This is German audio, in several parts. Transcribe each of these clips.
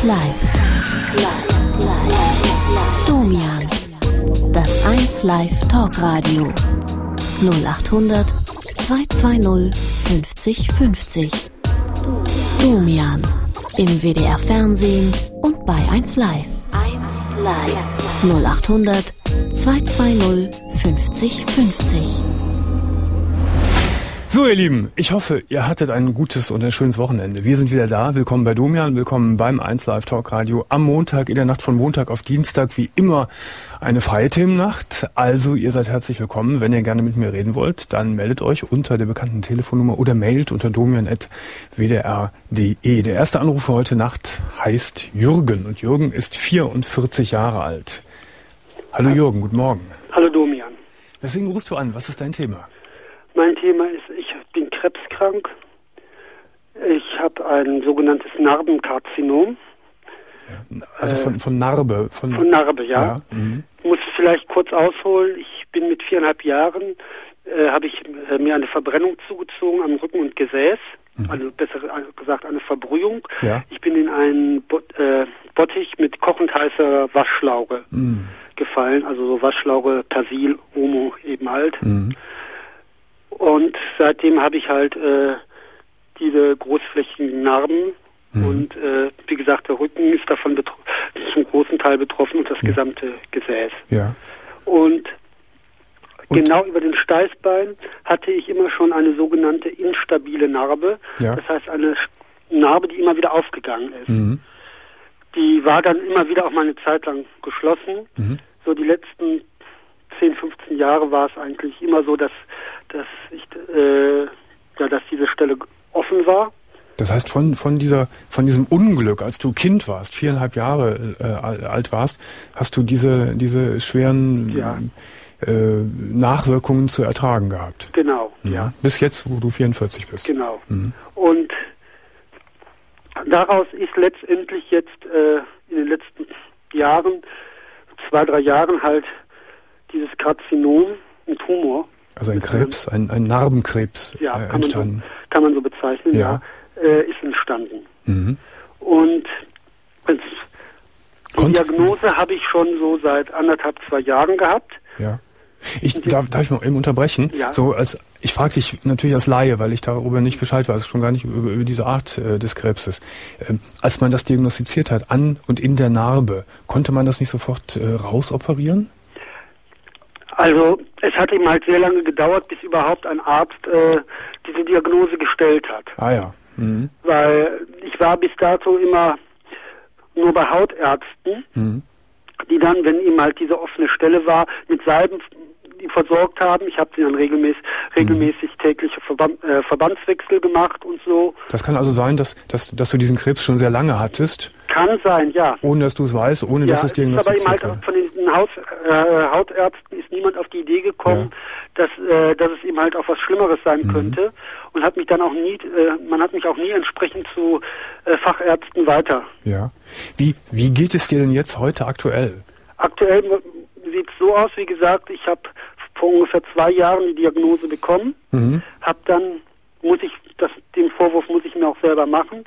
1 Live. Domian. Das 1 Live Talkradio. 0800 220 50 50. Domian. Im WDR Fernsehen und bei 1 Live. 0800 220 50 50. So, ihr Lieben, ich hoffe, ihr hattet ein gutes und ein schönes Wochenende. Wir sind wieder da. Willkommen bei Domian, willkommen beim 1 Live Talk Radio am Montag, in der Nacht von Montag auf Dienstag, wie immer eine freie Themennacht. Also, ihr seid herzlich willkommen. Wenn ihr gerne mit mir reden wollt, dann meldet euch unter der bekannten Telefonnummer oder mailt unter domian.wdr.de. Der erste Anruf für heute Nacht heißt Jürgen und Jürgen ist 44 Jahre alt. Hallo Jürgen, guten Morgen. Hallo Domian. Weswegen rufst du an? Was ist dein Thema? Mein Thema ist, krebskrank. Ich habe ein sogenanntes Narbenkarzinom. Also von, von Narbe. Von, Von Narbe, ja. Ja, mhm. Ich muss vielleicht kurz ausholen. Ich bin mit viereinhalb Jahren, äh, habe ich äh, mir eine Verbrennung zugezogen am Rücken und Gesäß. Also besser gesagt eine Verbrühung. Mhm. Ja. Ich bin in einen Bot, äh, Bottich mit kochend heißer Waschlauge Mhm. gefallen. Also so Waschlauge, Persil, Omo eben halt. Und seitdem habe ich halt äh, diese großflächigen Narben Mhm. und äh, wie gesagt, der Rücken ist davon zum großen Teil betroffen und das Ja. gesamte Gesäß. Ja. Und, Und- genau über den Steißbein hatte ich immer schon eine sogenannte instabile Narbe. Ja. Das heißt eine Narbe, die immer wieder aufgegangen ist. Mhm. Die war dann immer wieder auch mal eine Zeit lang geschlossen. Mhm. So die letzten 10, 15 Jahre war es eigentlich immer so, dass, dass ich, äh, ja, dass diese Stelle offen war. Das heißt, von, von, dieser, von diesem Unglück, als du Kind warst, viereinhalb Jahre äh, al- alt warst, hast du diese, diese schweren Ja. äh, Nachwirkungen zu ertragen gehabt. Genau, Ja. Bis jetzt, wo du 44 bist. genau. Mhm. Und daraus ist letztendlich jetzt äh, in den letzten Jahren, zwei, drei Jahren halt dieses Karzinom, ein Tumor, Also ein Krebs, ein, ein Narbenkrebs ja, äh, kann, man entstanden. so, kann man so bezeichnen, Ja. ja, äh, ist entstanden. Mhm. Und es, die Diagnose habe ich schon so seit anderthalb, zwei Jahren gehabt. Ja. Ich darf, darf ich mal eben unterbrechen? Ja. So als ich frage dich natürlich als Laie, weil ich darüber nicht Bescheid weiß, schon gar nicht über, über diese Art äh, des Krebses. Ähm, als man das diagnostiziert hat, an und in der Narbe, konnte man das nicht sofort äh, rausoperieren? Also es hat ihm halt sehr lange gedauert, bis überhaupt ein Arzt äh, diese Diagnose gestellt hat. Ah ja. Mhm. Weil ich war bis dato immer nur bei Hautärzten, Mhm. die dann, wenn ihm halt diese offene Stelle war, mit Salben versorgt haben. Ich habe sie dann regelmäßig, regelmäßig tägliche Verband, äh, Verbandswechsel gemacht und so. Das kann also sein, dass, dass, dass du diesen Krebs schon sehr lange hattest, Kann sein, ja. ohne dass du es weißt, ohne ja, dass es ist aber eben diagnostiziert halt wurde. von den Haus, äh, Hautärzten ist niemand auf die Idee gekommen, dass, äh, dass es ihm halt auch was Schlimmeres sein Mhm. könnte und hat mich dann auch nie, äh, man hat mich auch nie entsprechend zu äh, Fachärzten weiter. Ja. Wie, wie geht es dir denn jetzt heute aktuell? Aktuell sieht es so aus, wie gesagt, ich habe vor ungefähr zwei Jahren die Diagnose bekommen, Mhm. habe dann, muss ich, das, den Vorwurf muss ich mir auch selber machen,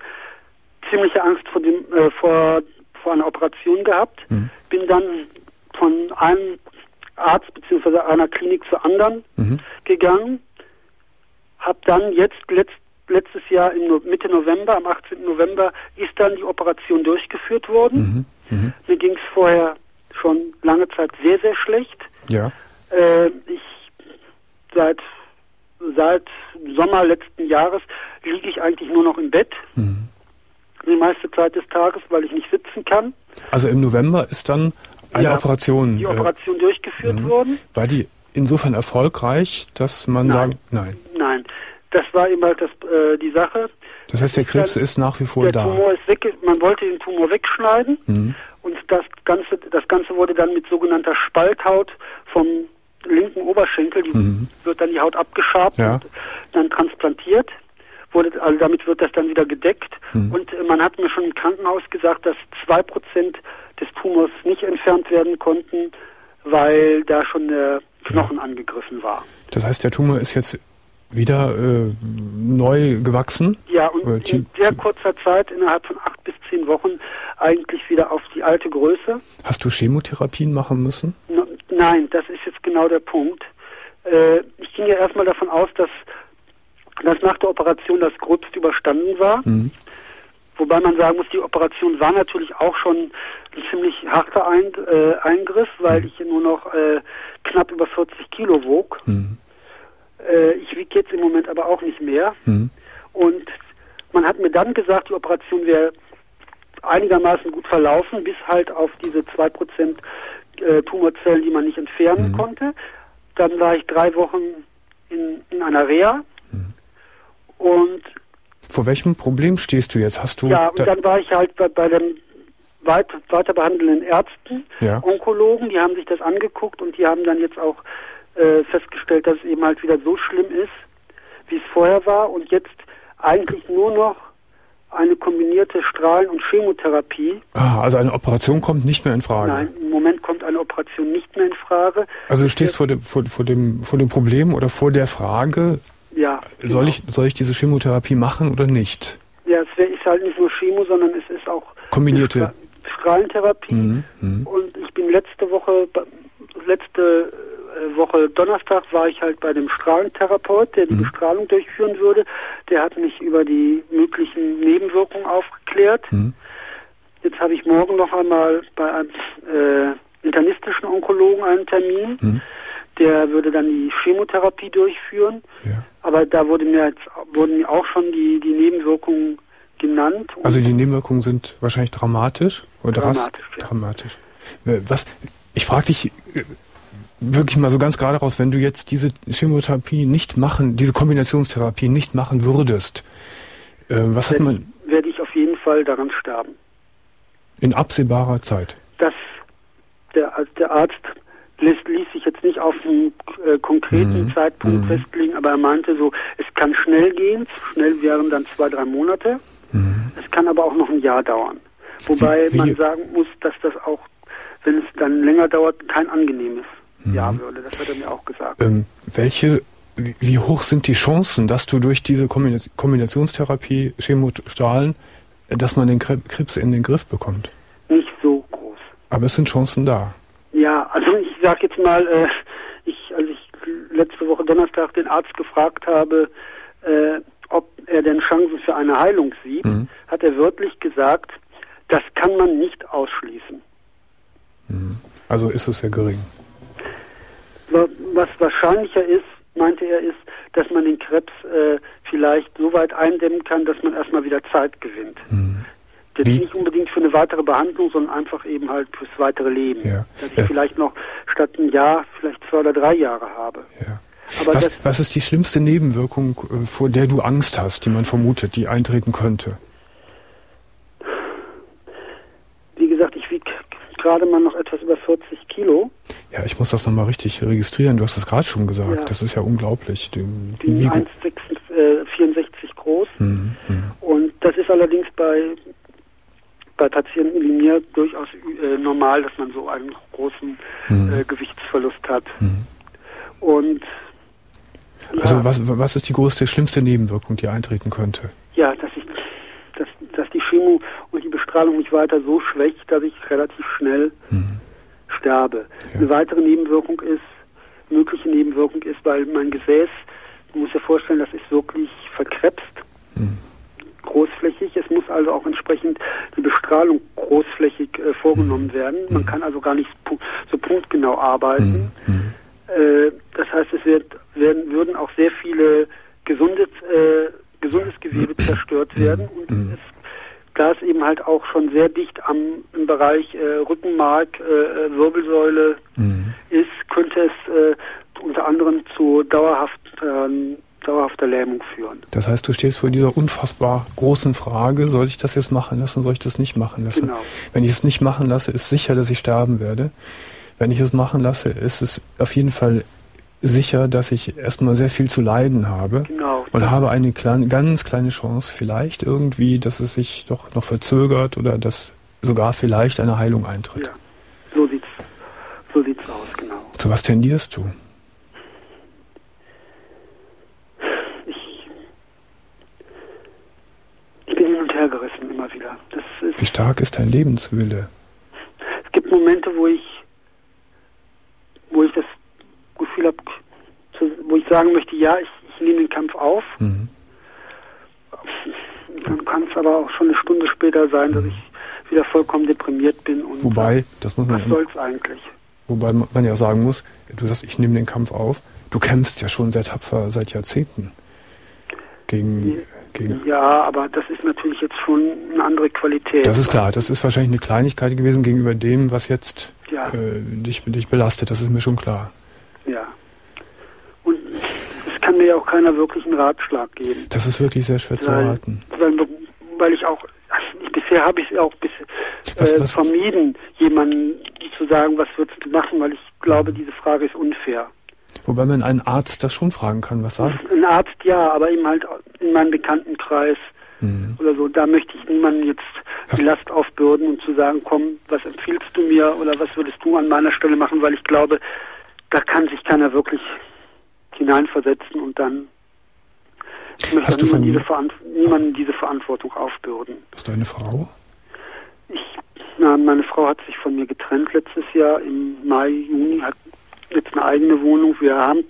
ziemliche Angst vor, dem, äh, vor, vor einer Operation gehabt, Mhm. bin dann von einem Arzt bzw. einer Klinik zur anderen Mhm. gegangen, habe dann jetzt letzt, letztes Jahr im Mitte November, am 18. November, ist dann die Operation durchgeführt worden. Mhm. Mhm. Mir ging es vorher schon lange Zeit sehr, sehr schlecht. Ja. Äh, ich seit seit Sommer letzten Jahres liege ich eigentlich nur noch im Bett Mhm. die meiste Zeit des Tages, weil ich nicht sitzen kann. Also im November ist dann eine Ja, Operation. Die äh, Operation durchgeführt mhm. worden. War die insofern erfolgreich, dass man Nein. sagen, nein. Nein, das war eben halt das, äh, die Sache. Das heißt, der Krebs ist nach wie vor Der da. Tumor ist weg, man wollte den Tumor wegschneiden Mhm. und das Ganze, das Ganze wurde dann mit sogenannter Spalthaut vom linken Oberschenkel, die Mhm. wird dann die Haut abgeschabt Ja. und dann transplantiert. Wurde, also damit wird das dann wieder gedeckt. Mhm. Und äh, man hat mir schon im Krankenhaus gesagt, dass zwei Prozent des Tumors nicht entfernt werden konnten, weil da schon der Knochen angegriffen war. Das heißt, der Tumor ist jetzt wieder äh, neu gewachsen. Ja, und in sehr kurzer Zeit, innerhalb von acht bis zehn Wochen, eigentlich wieder auf die alte Größe. Hast du Chemotherapien machen müssen? No, nein, das ist jetzt genau der Punkt. Äh, ich ging ja erstmal davon aus, dass, dass nach der Operation das Gröbste überstanden war. Mhm. Wobei man sagen muss, die Operation war natürlich auch schon ein ziemlich harter Ein, äh, Eingriff, weil mhm. ich nur noch äh, knapp über 40 Kilo wog. Mhm. Äh, ich wiege jetzt im Moment aber auch nicht mehr. Mhm. Und man hat mir dann gesagt, die Operation wäre einigermaßen gut verlaufen, bis halt auf diese 2% äh, Tumorzellen, die man nicht entfernen mhm. konnte. Dann war ich drei Wochen in, in einer Reha. Mhm. Und vor welchem Problem stehst du jetzt? Hast du ja, und da dann war ich halt bei, bei den weit, weiter behandelnden Ärzten, ja. Onkologen, die haben sich das angeguckt und die haben dann jetzt auch äh, festgestellt, dass es eben halt wieder so schlimm ist, wie es vorher war und jetzt eigentlich nur noch eine kombinierte Strahlen- und Chemotherapie. Ah, also eine Operation kommt nicht mehr in Frage. Nein, im Moment kommt eine Operation nicht mehr in Frage. Also du stehst vor dem, vor, vor, dem, vor dem Problem oder vor der Frage, ja, genau. soll, ich, soll ich diese Chemotherapie machen oder nicht? Ja, es ist halt nicht nur Chemo, sondern es ist auch kombinierte Strahlentherapie. Mhm, mh. Und ich bin letzte Woche, letzte äh, Woche Donnerstag war ich halt bei dem Strahlentherapeut, der die mhm. Bestrahlung durchführen würde. Der hat mich über die möglichen Nebenwirkungen aufgeklärt. Mhm. Jetzt habe ich morgen noch einmal bei einem äh, internistischen Onkologen einen Termin. Der würde dann die Chemotherapie durchführen. Ja. Aber da wurde mir jetzt, wurden mir auch schon die, die Nebenwirkungen genannt. Also die Nebenwirkungen sind wahrscheinlich dramatisch oder dramatisch. Ja. Dramatisch. Was? Ich frage dich äh, wirklich mal so ganz gerade raus, wenn du jetzt diese Chemotherapie nicht machen, diese Kombinationstherapie nicht machen würdest, äh, was hat man? Werde ich auf jeden Fall daran sterben. In absehbarer Zeit. Das der, der Arzt ließ, ließ sich jetzt nicht auf einen äh, konkreten mhm. Zeitpunkt mhm. festlegen, aber er meinte so, es kann schnell gehen, schnell wären dann zwei, drei Monate. Mhm. Es kann aber auch noch ein Jahr dauern. Wobei wie, wie, man sagen muss, dass das auch, wenn es dann länger dauert, kein angenehmes mhm. Jahr würde. Das hat er mir auch gesagt. Ähm, welche, wie, wie, hoch sind die Chancen, dass du durch diese Kombinationstherapie, Chemostrahlen, äh, dass man den Krebs in den Griff bekommt? Nicht so groß. Aber es sind Chancen da. Ja, also ich sage jetzt mal, äh, ich, als ich letzte Woche Donnerstag den Arzt gefragt habe, äh, ob er denn Chancen für eine Heilung sieht, mhm. hat er wörtlich gesagt, das kann man nicht ausschließen. Mhm. Also ist es sehr gering. Was wahrscheinlicher ist, meinte er, ist, dass man den Krebs äh, vielleicht so weit eindämmen kann, dass man erstmal wieder Zeit gewinnt. Mhm. Jetzt Wie? nicht unbedingt für eine weitere Behandlung, sondern einfach eben halt fürs weitere Leben. Ja. Dass ich ja. vielleicht noch statt ein Jahr vielleicht zwei oder drei Jahre habe. Ja. Was, was ist die schlimmste Nebenwirkung, äh, vor der du Angst hast, die man vermutet, die eintreten könnte? Wie gesagt, ich wiege gerade mal noch etwas über 40 Kilo. Ja, ich muss das nochmal richtig registrieren. Du hast das gerade schon gesagt. Ja. Das ist ja unglaublich. Du, bin 1,64 äh, groß. Mhm, mh. Und das ist allerdings bei bei Patienten wie mir durchaus äh, normal, dass man so einen großen mhm. äh, Gewichtsverlust hat. Mhm. Und also ja, was, was ist die größte, schlimmste Nebenwirkung, die eintreten könnte? Ja, dass ich, dass, dass die Chemo und die Bestrahlung mich weiter so schwächt, dass ich relativ schnell mhm. sterbe. Ja. Eine weitere Nebenwirkung ist, mögliche Nebenwirkung ist, weil mein Gesäß, man muss ja vorstellen, das ist wirklich verkrebst. Mhm großflächig. Es muss also auch entsprechend die Bestrahlung großflächig äh, vorgenommen mhm. werden. Man mhm. kann also gar nicht so punktgenau arbeiten. Mhm. Äh, das heißt, es wird, werden, würden auch sehr viele gesunde, äh, gesundes Gewebe zerstört werden. Und es, da es eben halt auch schon sehr dicht am im Bereich äh, Rückenmark, äh, äh Wirbelsäule ist, könnte es unter anderem zu führen. Das heißt, du stehst vor dieser unfassbar großen Frage, soll ich das jetzt machen lassen, soll ich das nicht machen lassen? Genau. Wenn ich es nicht machen lasse, ist sicher, dass ich sterben werde. Wenn ich es machen lasse, ist es auf jeden Fall sicher, dass ich erstmal sehr viel zu leiden habe genau. und habe eine kleine, ganz kleine Chance, vielleicht irgendwie, dass es sich doch noch verzögert oder dass sogar vielleicht eine Heilung eintritt. Ja, so sieht's, so sieht's aus, genau. Zu was tendierst du? ich bin hin und her gerissen immer wieder. Das ist. Wie stark ist dein Lebenswille? Es gibt Momente, wo ich, wo ich das Gefühl habe, wo ich sagen möchte, ja, ich, ich nehme den Kampf auf. Mhm. Dann kann es aber auch schon eine Stunde später sein, mhm. dass ich wieder vollkommen deprimiert bin. Und Wobei, das muss man. Was soll's eigentlich? Wobei man ja sagen muss, du sagst, ich nehme den Kampf auf. Du kämpfst ja schon sehr tapfer seit Jahrzehnten gegen, gegen. Ja, aber das ist natürlich jetzt schon eine andere Qualität. Das ist klar. Das ist wahrscheinlich eine Kleinigkeit gewesen gegenüber dem, was jetzt ja. äh, dich, dich belastet. Das ist mir schon klar. Ja. Und es kann mir ja auch keiner wirklich einen Ratschlag geben. Das ist wirklich sehr schwer weil, zu erhalten. Weil, weil ich auch, bisher habe ich es auch bis, was, äh, was, vermieden, jemanden zu sagen, was würdest du machen, weil ich glaube, diese Frage ist unfair. Wobei man einen Arzt das schon fragen kann, was sagt? Ein Arzt ja, aber eben halt in meinem Bekanntenkreis mhm. oder so, da möchte ich niemanden jetzt Hast die Last aufbürden und zu sagen, komm, was empfiehlst du mir oder was würdest du an meiner Stelle machen, weil ich glaube, da kann sich keiner wirklich hineinversetzen und dann Hast du niemanden, diese niemanden diese Verantwortung aufbürden. Ist deine Frau? Ich, na, meine Frau hat sich von mir getrennt letztes Jahr im Mai, Juni, hat jetzt eine eigene Wohnung. Wir haben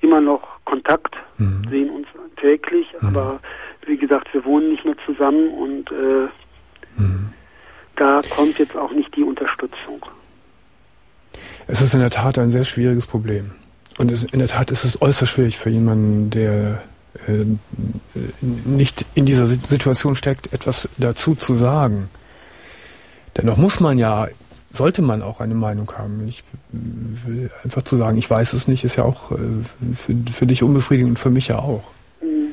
immer noch Kontakt, mhm. sehen uns täglich, mhm. aber wie gesagt, wir wohnen nicht mehr zusammen und äh, mhm. da kommt jetzt auch nicht die Unterstützung. Es ist in der Tat ein sehr schwieriges Problem. Und es, in der Tat ist es äußerst schwierig für jemanden, der äh, nicht in dieser Situation steckt, etwas dazu zu sagen. Dennoch muss man ja sollte man auch eine Meinung haben. Ich will einfach zu sagen, ich weiß es nicht, ist ja auch äh, für, für dich unbefriedigend und für mich ja auch. Mhm.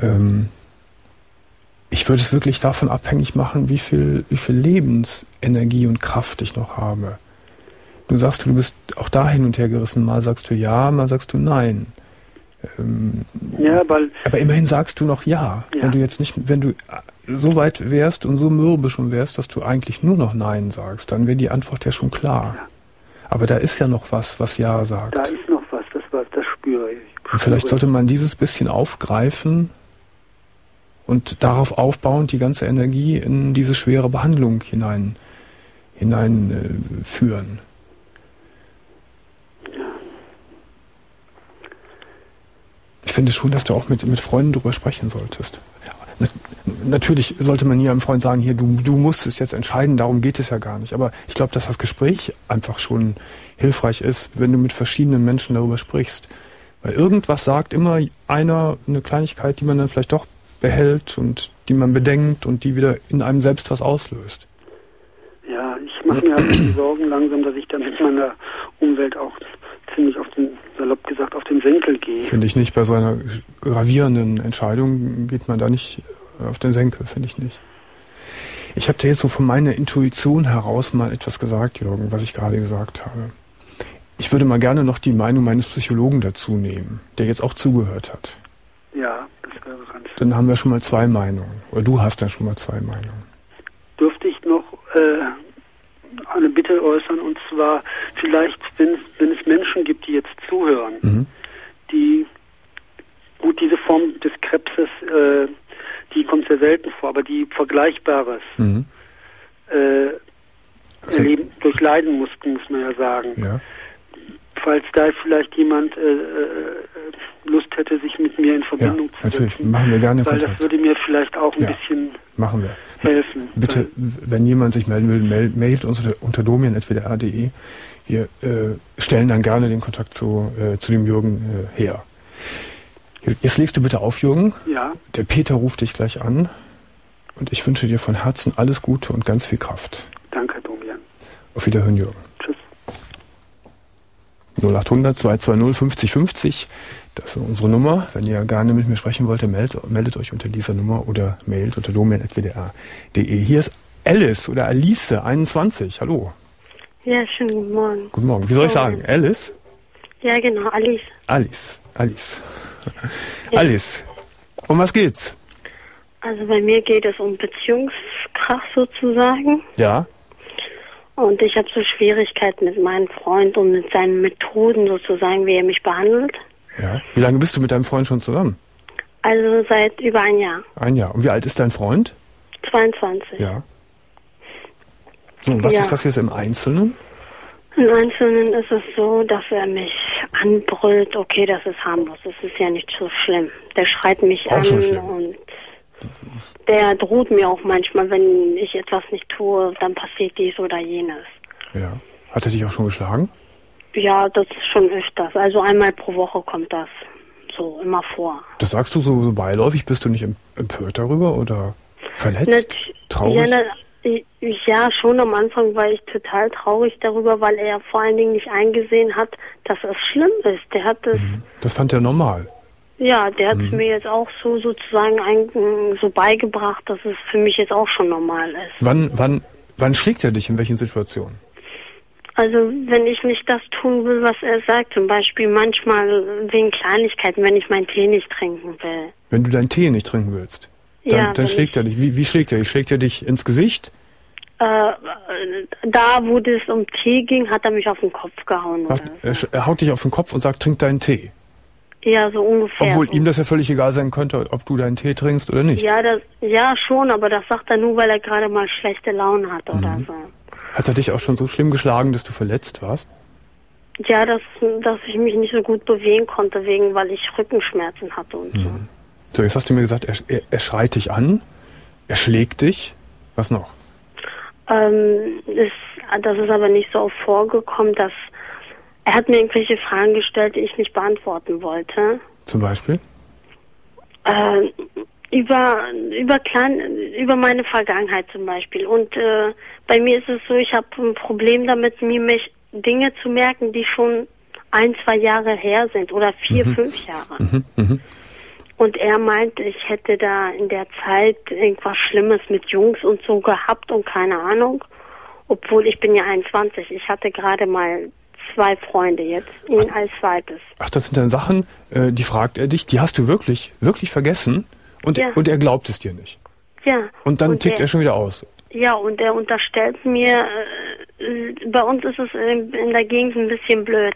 Ähm, ich würde es wirklich davon abhängig machen, wie viel, wie viel Lebensenergie und Kraft ich noch habe. Du sagst, du bist auch da hin und her gerissen. Mal sagst du ja, mal sagst du nein. Ähm, ja, weil aber immerhin sagst du noch ja. ja. Wenn du jetzt nicht, wenn du so weit wärst und so mürbe schon wärst, dass du eigentlich nur noch Nein sagst, dann wäre die Antwort ja schon klar. Ja. Aber da ist ja noch was, was Ja sagt. Da ist noch was, das, was, das spüre ich. Und vielleicht sollte man dieses bisschen aufgreifen und darauf aufbauend die ganze Energie in diese schwere Behandlung hinein, hineinführen. Äh, ja. Ich finde schon, dass du auch mit, mit Freunden darüber sprechen solltest natürlich sollte man nie einem Freund sagen, hier, du, du musst es jetzt entscheiden, darum geht es ja gar nicht. Aber ich glaube, dass das Gespräch einfach schon hilfreich ist, wenn du mit verschiedenen Menschen darüber sprichst. Weil irgendwas sagt immer einer eine Kleinigkeit, die man dann vielleicht doch behält und die man bedenkt und die wieder in einem selbst was auslöst. Ja, ich mache mir halt die Sorgen langsam, dass ich dann mit meiner Umwelt auch ziemlich auf den, salopp gesagt, auf den Senkel gehe. Finde ich nicht. Bei so einer gravierenden Entscheidung geht man da nicht auf den Senkel, finde ich nicht. Ich habe dir jetzt so von meiner Intuition heraus mal etwas gesagt, Jürgen, was ich gerade gesagt habe. Ich würde mal gerne noch die Meinung meines Psychologen dazu nehmen, der jetzt auch zugehört hat. Ja, das wäre ganz Dann haben wir schon mal zwei Meinungen. Oder du hast dann schon mal zwei Meinungen. Dürfte ich noch äh, eine Bitte äußern, und zwar vielleicht, wenn, wenn es Menschen gibt, die jetzt zuhören, mhm. die gut diese Form des Krebses äh, die kommt sehr selten vor, aber die Vergleichbares mhm. äh, also, erleben, durchleiden mussten, muss man ja sagen. Ja. Falls da vielleicht jemand äh, äh, Lust hätte, sich mit mir in Verbindung ja, zu natürlich. setzen. Machen wir gerne Weil Kontakt. das würde mir vielleicht auch ein ja, bisschen machen wir. helfen. Bitte, wenn jemand sich melden will, mailt uns unter, unter domian.wdr.de. Wir äh, stellen dann gerne den Kontakt zu, äh, zu dem Jürgen äh, her. Jetzt legst du bitte auf, Jürgen. Ja. Der Peter ruft dich gleich an. Und ich wünsche dir von Herzen alles Gute und ganz viel Kraft. Danke, Domian. Auf Wiederhören, Jürgen. Tschüss. 0800 220 50 50. Das ist unsere Nummer. Wenn ihr gerne mit mir sprechen wollt, meldet, meldet euch unter dieser Nummer oder mailt unter domian.wdr.de. Hier ist Alice oder Alice, 21. Hallo. Ja, schönen guten Morgen. Guten Morgen. Wie soll ich sagen? Alice? Ja, genau, Alice. Alice, Alice. Ja. Alice, um was geht's? Also bei mir geht es um Beziehungskraft sozusagen. Ja. Und ich habe so Schwierigkeiten mit meinem Freund und mit seinen Methoden sozusagen, wie er mich behandelt. Ja. Wie lange bist du mit deinem Freund schon zusammen? Also seit über ein Jahr. Ein Jahr. Und wie alt ist dein Freund? 22. Ja. So, und was Ja. ist das jetzt im Einzelnen? Im Einzelnen ist es so, dass er mich anbrüllt. Okay, das ist harmlos. Das ist ja nicht so schlimm. Der schreit mich Auch an und der droht mir auch manchmal, wenn ich etwas nicht tue, dann passiert dies oder jenes. Ja. Hat er dich auch schon geschlagen? Ja, das ist schon öfters. Also einmal pro Woche kommt das so immer vor. Das sagst du so, beiläufig. Bist du nicht em- empört darüber oder verletzt? Nat- Traurig? Ja, ja, schon am Anfang war ich total traurig darüber, weil er vor allen Dingen nicht eingesehen hat, dass es schlimm ist. Der hat es, Das fand er normal. ja, der hat es Mhm. mir jetzt auch so sozusagen ein, so beigebracht, dass es für mich jetzt auch schon normal ist. Wann, wann, wann schlägt er dich? In welchen Situationen? Also wenn ich nicht das tun will, was er sagt, zum Beispiel manchmal wegen Kleinigkeiten, wenn ich meinen Tee nicht trinken will. Wenn du deinen Tee nicht trinken willst, dann, Ja, dann schlägt er dich. Wie, wie schlägt er dich? Schlägt er dich ins Gesicht? Äh, da, wo es um Tee ging, hat er mich auf den Kopf gehauen. Ach, Oder Er, er haut dich auf den Kopf und sagt, trink deinen Tee. so. Ja, so ungefähr. Obwohl so. ihm das ja völlig egal sein könnte, ob du deinen Tee trinkst oder nicht. Ja, das, ja, schon, aber das sagt er nur, weil er gerade mal schlechte Laune hat oder Mhm. so. Hat er dich auch schon so schlimm geschlagen, dass du verletzt warst? Ja, dass, dass ich mich nicht so gut bewegen konnte, wegen, weil ich Rückenschmerzen hatte und so. So, jetzt hast du mir gesagt, er, er, er schreit dich an, er schlägt dich. Was noch? Ähm, ist, das ist aber nicht so oft vorgekommen, dass er hat mir irgendwelche Fragen gestellt, die ich nicht beantworten wollte. Zum Beispiel? Äh, über über klein, über meine Vergangenheit zum Beispiel. Und äh, bei mir ist es so, ich habe ein Problem damit, mir mich Dinge zu merken, die schon ein, zwei Jahre her sind oder vier, fünf Jahre. Und er meint, ich hätte da in der Zeit irgendwas Schlimmes mit Jungs und so gehabt und keine Ahnung. Obwohl ich bin ja 21. Ich hatte gerade mal zwei Freunde jetzt, ihn als zweites. Ach, das sind dann Sachen, äh, die fragt er dich, die hast du wirklich, wirklich vergessen und, Ja. und er glaubt es dir nicht. Ja. Und dann tickt er, er schon wieder aus. Ja, und er unterstellt mir, äh, bei uns ist es in, in der Gegend ein bisschen blöd.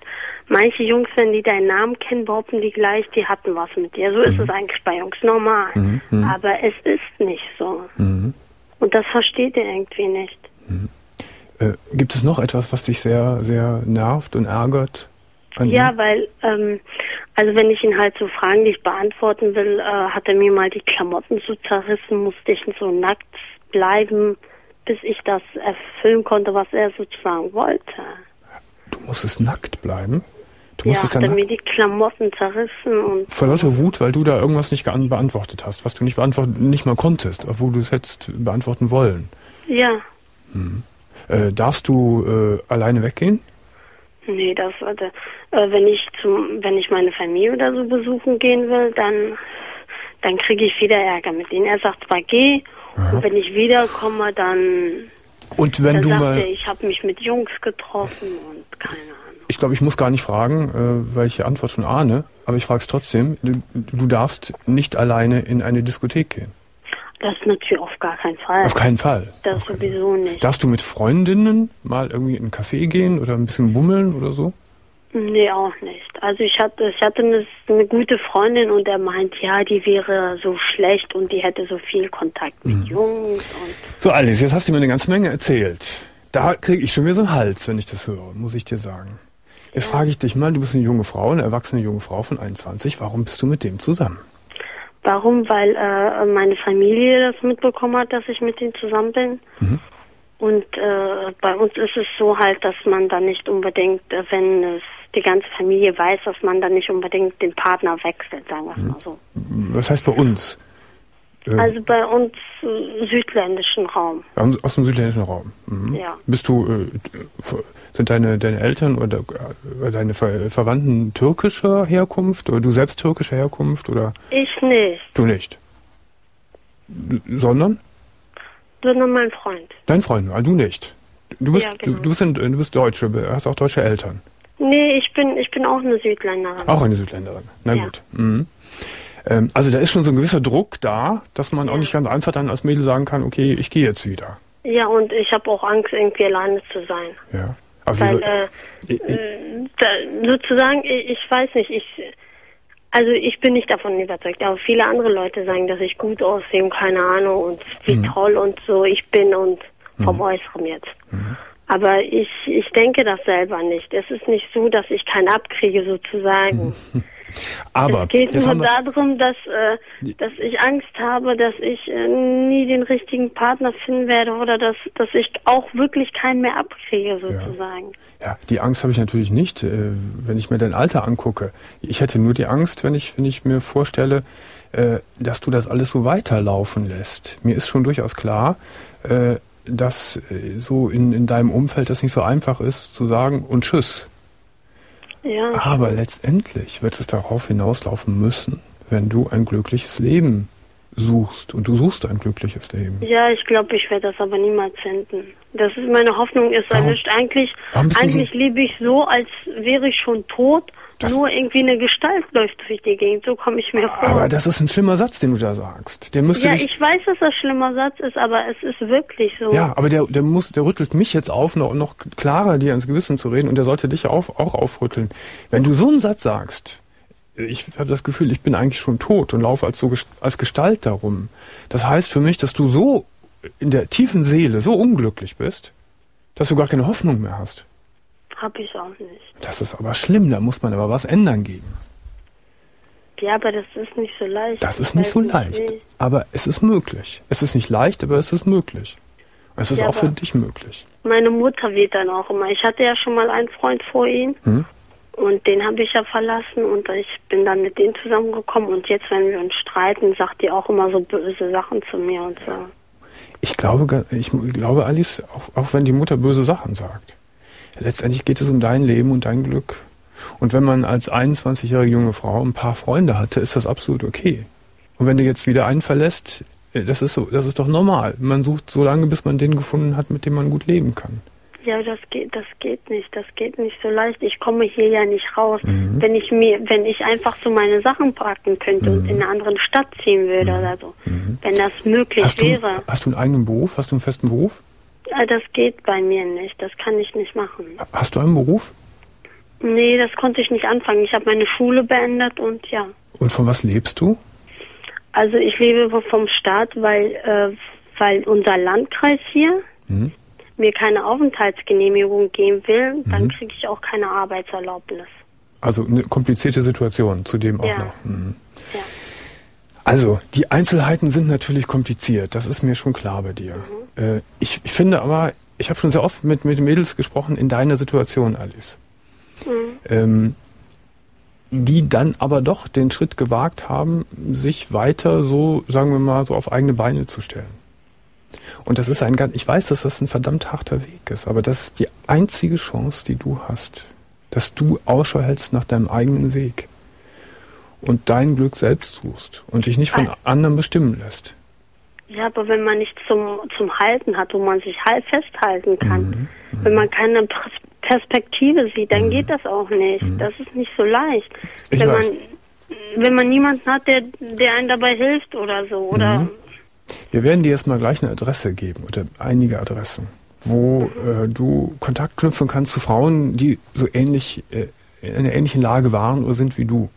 Manche Jungs, wenn die deinen Namen kennen, behaupten die gleich, die hatten was mit dir. So ist es eigentlich bei Jungs normal. Aber es ist nicht so. Und das versteht er irgendwie nicht. Äh, gibt es noch etwas, was dich sehr, sehr nervt und ärgert? Ja, weil, ähm, also wenn ich ihn halt so Fragen, die ich beantworten will, äh, hat er mir mal die Klamotten so zerrissen, musste ich so nackt bleiben, bis ich das erfüllen konnte, was er sozusagen wollte. Du musstest nackt bleiben. Du Ja, musstest er dann mir die Klamotten zerrissen und vor lauter Wut, weil du da irgendwas nicht beantwortet hast, was du nicht beantworten, nicht mal konntest, obwohl du es hättest beantworten wollen. ja, Äh, darfst du äh, alleine weggehen? nee, das hatte, äh, wenn ich zum, wenn ich meine Familie oder so besuchen gehen will, dann, dann kriege ich wieder Ärger mit ihnen. Er sagt zwar geh, und wenn ich wiederkomme, dann Und wenn Da du mal, er, ich habe mich mit Jungs getroffen und keine Ahnung. ich glaube, ich muss gar nicht fragen, äh, weil ich die Antwort schon ahne, aber ich frage es trotzdem. Du, du darfst nicht alleine in eine Diskothek gehen. Das natürlich auf gar keinen Fall. Auf keinen Fall. das keinen sowieso nicht. Darfst du mit Freundinnen mal irgendwie in einen Café gehen oder ein bisschen bummeln oder so? Nee, auch nicht. Also ich hatte, ich hatte eine, eine gute Freundin und er meint, ja, die wäre so schlecht und die hätte so viel Kontakt mit Mhm. Jungs und So, Alice, jetzt hast du mir eine ganze Menge erzählt. Da kriege ich schon wieder so einen Hals, wenn ich das höre, muss ich dir sagen. Jetzt frage ich dich mal, du bist eine junge Frau, eine erwachsene junge Frau von 21, warum bist du mit dem zusammen? warum? Weil äh, meine Familie das mitbekommen hat, dass ich mit ihm zusammen bin. Mhm. Und äh, bei uns ist es so halt, dass man dann nicht unbedingt, äh, wenn es die ganze Familie weiß, dass man dann nicht unbedingt den Partner wechselt, sagen wir es mal so. Was heißt bei uns? Äh, Also bei uns südländischen Raum. aus dem südländischen Raum. Mhm. Ja. Bist du, äh, sind deine, deine Eltern oder äh, deine Ver Verwandten türkischer Herkunft oder du selbst türkischer Herkunft oder Ich nicht, du nicht? Sondern? sondern mein Freund. Dein Freund, ah, du nicht. Du bist, Ja, genau. du, du, bist du bist Deutsche, hast auch deutsche Eltern. Nee, ich bin, ich bin auch eine Südländerin. Auch eine Südländerin. Na Ja. gut. Mhm. Ähm, also da ist schon so ein gewisser Druck da, dass man auch nicht ganz einfach dann als Mädel sagen kann, okay, ich gehe jetzt wieder. Ja, und ich habe auch Angst, irgendwie alleine zu sein. Ja. Aber Weil, wieso? äh, äh, da, sozusagen, ich, ich weiß nicht, ich, also ich bin nicht davon überzeugt, aber viele andere Leute sagen, dass ich gut aussehe und keine Ahnung und wie Mhm. toll und so ich bin und vom mhm. Äußeren jetzt. Mhm. Aber ich, ich denke das selber nicht. Es ist nicht so, dass ich keinen abkriege sozusagen. Aber es geht nur darum, dass, äh, dass ich Angst habe, dass ich äh, nie den richtigen Partner finden werde oder dass, dass ich auch wirklich keinen mehr abkriege sozusagen. Ja, ja die Angst habe ich natürlich nicht, äh, wenn ich mir dein Alter angucke. Ich hätte nur die Angst, wenn ich, wenn ich mir vorstelle, äh, dass du das alles so weiterlaufen lässt. Mir ist schon durchaus klar, äh, dass äh, so in, in deinem Umfeld das nicht so einfach ist, zu sagen und tschüss. Ja. Aber letztendlich wird es darauf hinauslaufen müssen, wenn du ein glückliches Leben suchst und du suchst ein glückliches Leben. Ja, ich glaube, ich werde das aber niemals finden. Das ist meine Hoffnung ist erlischt. Eigentlich, eigentlich so lebe ich so, als wäre ich schon tot das Nur irgendwie eine Gestalt läuft durch die Gegend, so komme ich mir vor. Aber das ist ein schlimmer Satz, den du da sagst. Der müsste ja, ich weiß, dass das ein schlimmer Satz ist, aber es ist wirklich so. Ja, aber der, der muss, der rüttelt mich jetzt auf, noch, noch klarer dir ins Gewissen zu reden und der sollte dich auch, auch aufrütteln. Wenn du so einen Satz sagst, ich habe das Gefühl, ich bin eigentlich schon tot und laufe als so als Gestalt darum. Das heißt für mich, dass du so in der tiefen Seele so unglücklich bist, dass du gar keine Hoffnung mehr hast. Hab ich auch nicht. Das ist aber schlimm, da muss man aber was ändern gegen. Ja, aber das ist nicht so leicht. Das ist nicht so leicht. Nicht aber es ist möglich. Es ist nicht leicht, aber es ist möglich. Es ist ja, auch für dich möglich. Meine Mutter weht dann auch immer. Ich hatte ja schon mal einen Freund vor ihm. Hm? Und den habe ich ja verlassen und ich bin dann mit denen zusammengekommen. Und jetzt, wenn wir uns streiten, sagt die auch immer so böse Sachen zu mir und so. Ich glaube, ich glaube Alice, auch, auch wenn die Mutter böse Sachen sagt, letztendlich geht es um dein Leben und dein Glück. Und wenn man als 21-jährige junge Frau ein paar Freunde hatte, ist das absolut okay. Und wenn du jetzt wieder einen verlässt, äh, das ist so, das ist doch normal. Man sucht so lange, bis man den gefunden hat, mit dem man gut leben kann. Ja, das geht, das geht nicht, das geht nicht so leicht. Ich komme hier ja nicht raus. Mhm. Wenn ich mir, wenn ich einfach so meine Sachen packen könnte mhm. und in eine andere Stadt ziehen würde mhm. oder so, mhm. wenn das möglich hast wäre. Du, hast du einen eigenen Beruf? Hast du einen festen Beruf? Äh, das geht bei mir nicht. Das kann ich nicht machen. Hast du einen Beruf? Nee, das konnte ich nicht anfangen. Ich habe meine Schule beendet und ja. Und von was lebst du? Also ich lebe vom Staat, weil, äh, weil unser Landkreis hier mhm. Mir keine Aufenthaltsgenehmigung geben will. Dann mhm. kriege ich auch keine Arbeitserlaubnis. Also eine komplizierte Situation, zudem auch ja. noch. Mhm. Ja. Also, die Einzelheiten sind natürlich kompliziert, das ist mir schon klar bei dir. Mhm. Äh, ich, ich, finde aber, ich habe schon sehr oft mit, mit Mädels gesprochen in deiner Situation, Alice. Mhm. Ähm, die dann aber doch den Schritt gewagt haben, sich weiter so, sagen wir mal, so auf eigene Beine zu stellen. Und das ist ein ganz, ich weiß, dass das ein verdammt harter Weg ist, aber das ist die einzige Chance, die du hast, dass du Ausschau hältst nach deinem eigenen Weg und dein Glück selbst suchst und dich nicht von anderen bestimmen lässt. Ja, aber wenn man nichts zum, zum Halten hat, wo man sich halt festhalten kann, mhm, mhm. wenn man keine Perspektive sieht, dann mhm. geht das auch nicht. Mhm. Das ist nicht so leicht. Ich wenn weiß. man wenn man niemanden hat, der, der einem dabei hilft oder so, oder mhm. Wir werden dir erstmal gleich eine Adresse geben oder einige Adressen, wo äh, du Kontakt knüpfen kannst zu Frauen, die so ähnlich äh, in einer ähnlichen Lage waren oder sind wie du.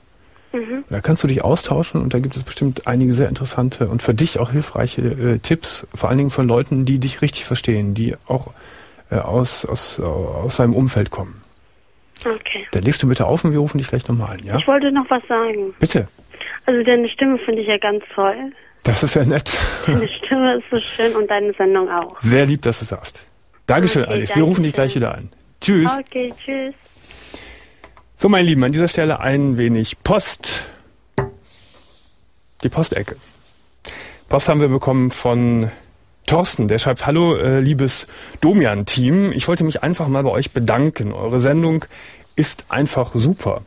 Mhm. Da kannst du dich austauschen und da gibt es bestimmt einige sehr interessante und für dich auch hilfreiche äh, Tipps, vor allen Dingen von Leuten, die dich richtig verstehen, die auch äh, aus, aus, aus seinem Umfeld kommen. Okay. Dann legst du bitte auf und wir rufen dich gleich nochmal an, ja? Ich wollte noch was sagen. Bitte. Also deine Stimme finde ich ja ganz toll. Das ist ja nett. Deine Stimme ist so schön und deine Sendung auch. Sehr lieb, dass du sagst. Dankeschön, okay, Alice. Wir rufen dich gleich wieder an. Tschüss. Okay, tschüss. So, meine Lieben, an dieser Stelle ein wenig Post. Die Postecke. Post haben wir bekommen von Thorsten, der schreibt, hallo äh, liebes Domian-Team, ich wollte mich einfach mal bei euch bedanken. Eure Sendung ist einfach super.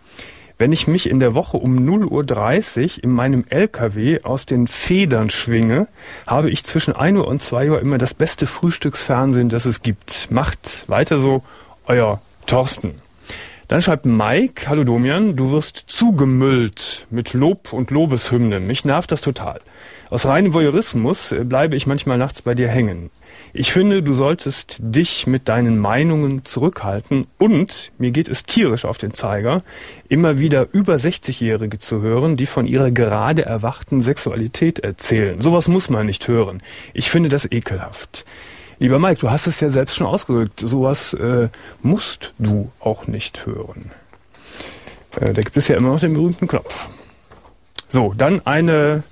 Wenn ich mich in der Woche um 0.30 Uhr in meinem LKW aus den Federn schwinge, habe ich zwischen 1 Uhr und 2 Uhr immer das beste Frühstücksfernsehen, das es gibt. Macht weiter so, euer Thorsten. Dann schreibt Mike, hallo Domian, du wirst zugemüllt mit Lob und Lobeshymnen. Mich nervt das total. Aus reinem Voyeurismus äh, bleibe ich manchmal nachts bei dir hängen. Ich finde, du solltest dich mit deinen Meinungen zurückhalten und mir geht es tierisch auf den Zeiger, immer wieder über 60-Jährige zu hören, die von ihrer gerade erwachten Sexualität erzählen. Sowas muss man nicht hören. Ich finde das ekelhaft. Lieber Mike, du hast es ja selbst schon ausgedrückt. Sowas äh, musst du auch nicht hören. Äh, da gibt es ja immer noch den berühmten Knopf. So, dann eine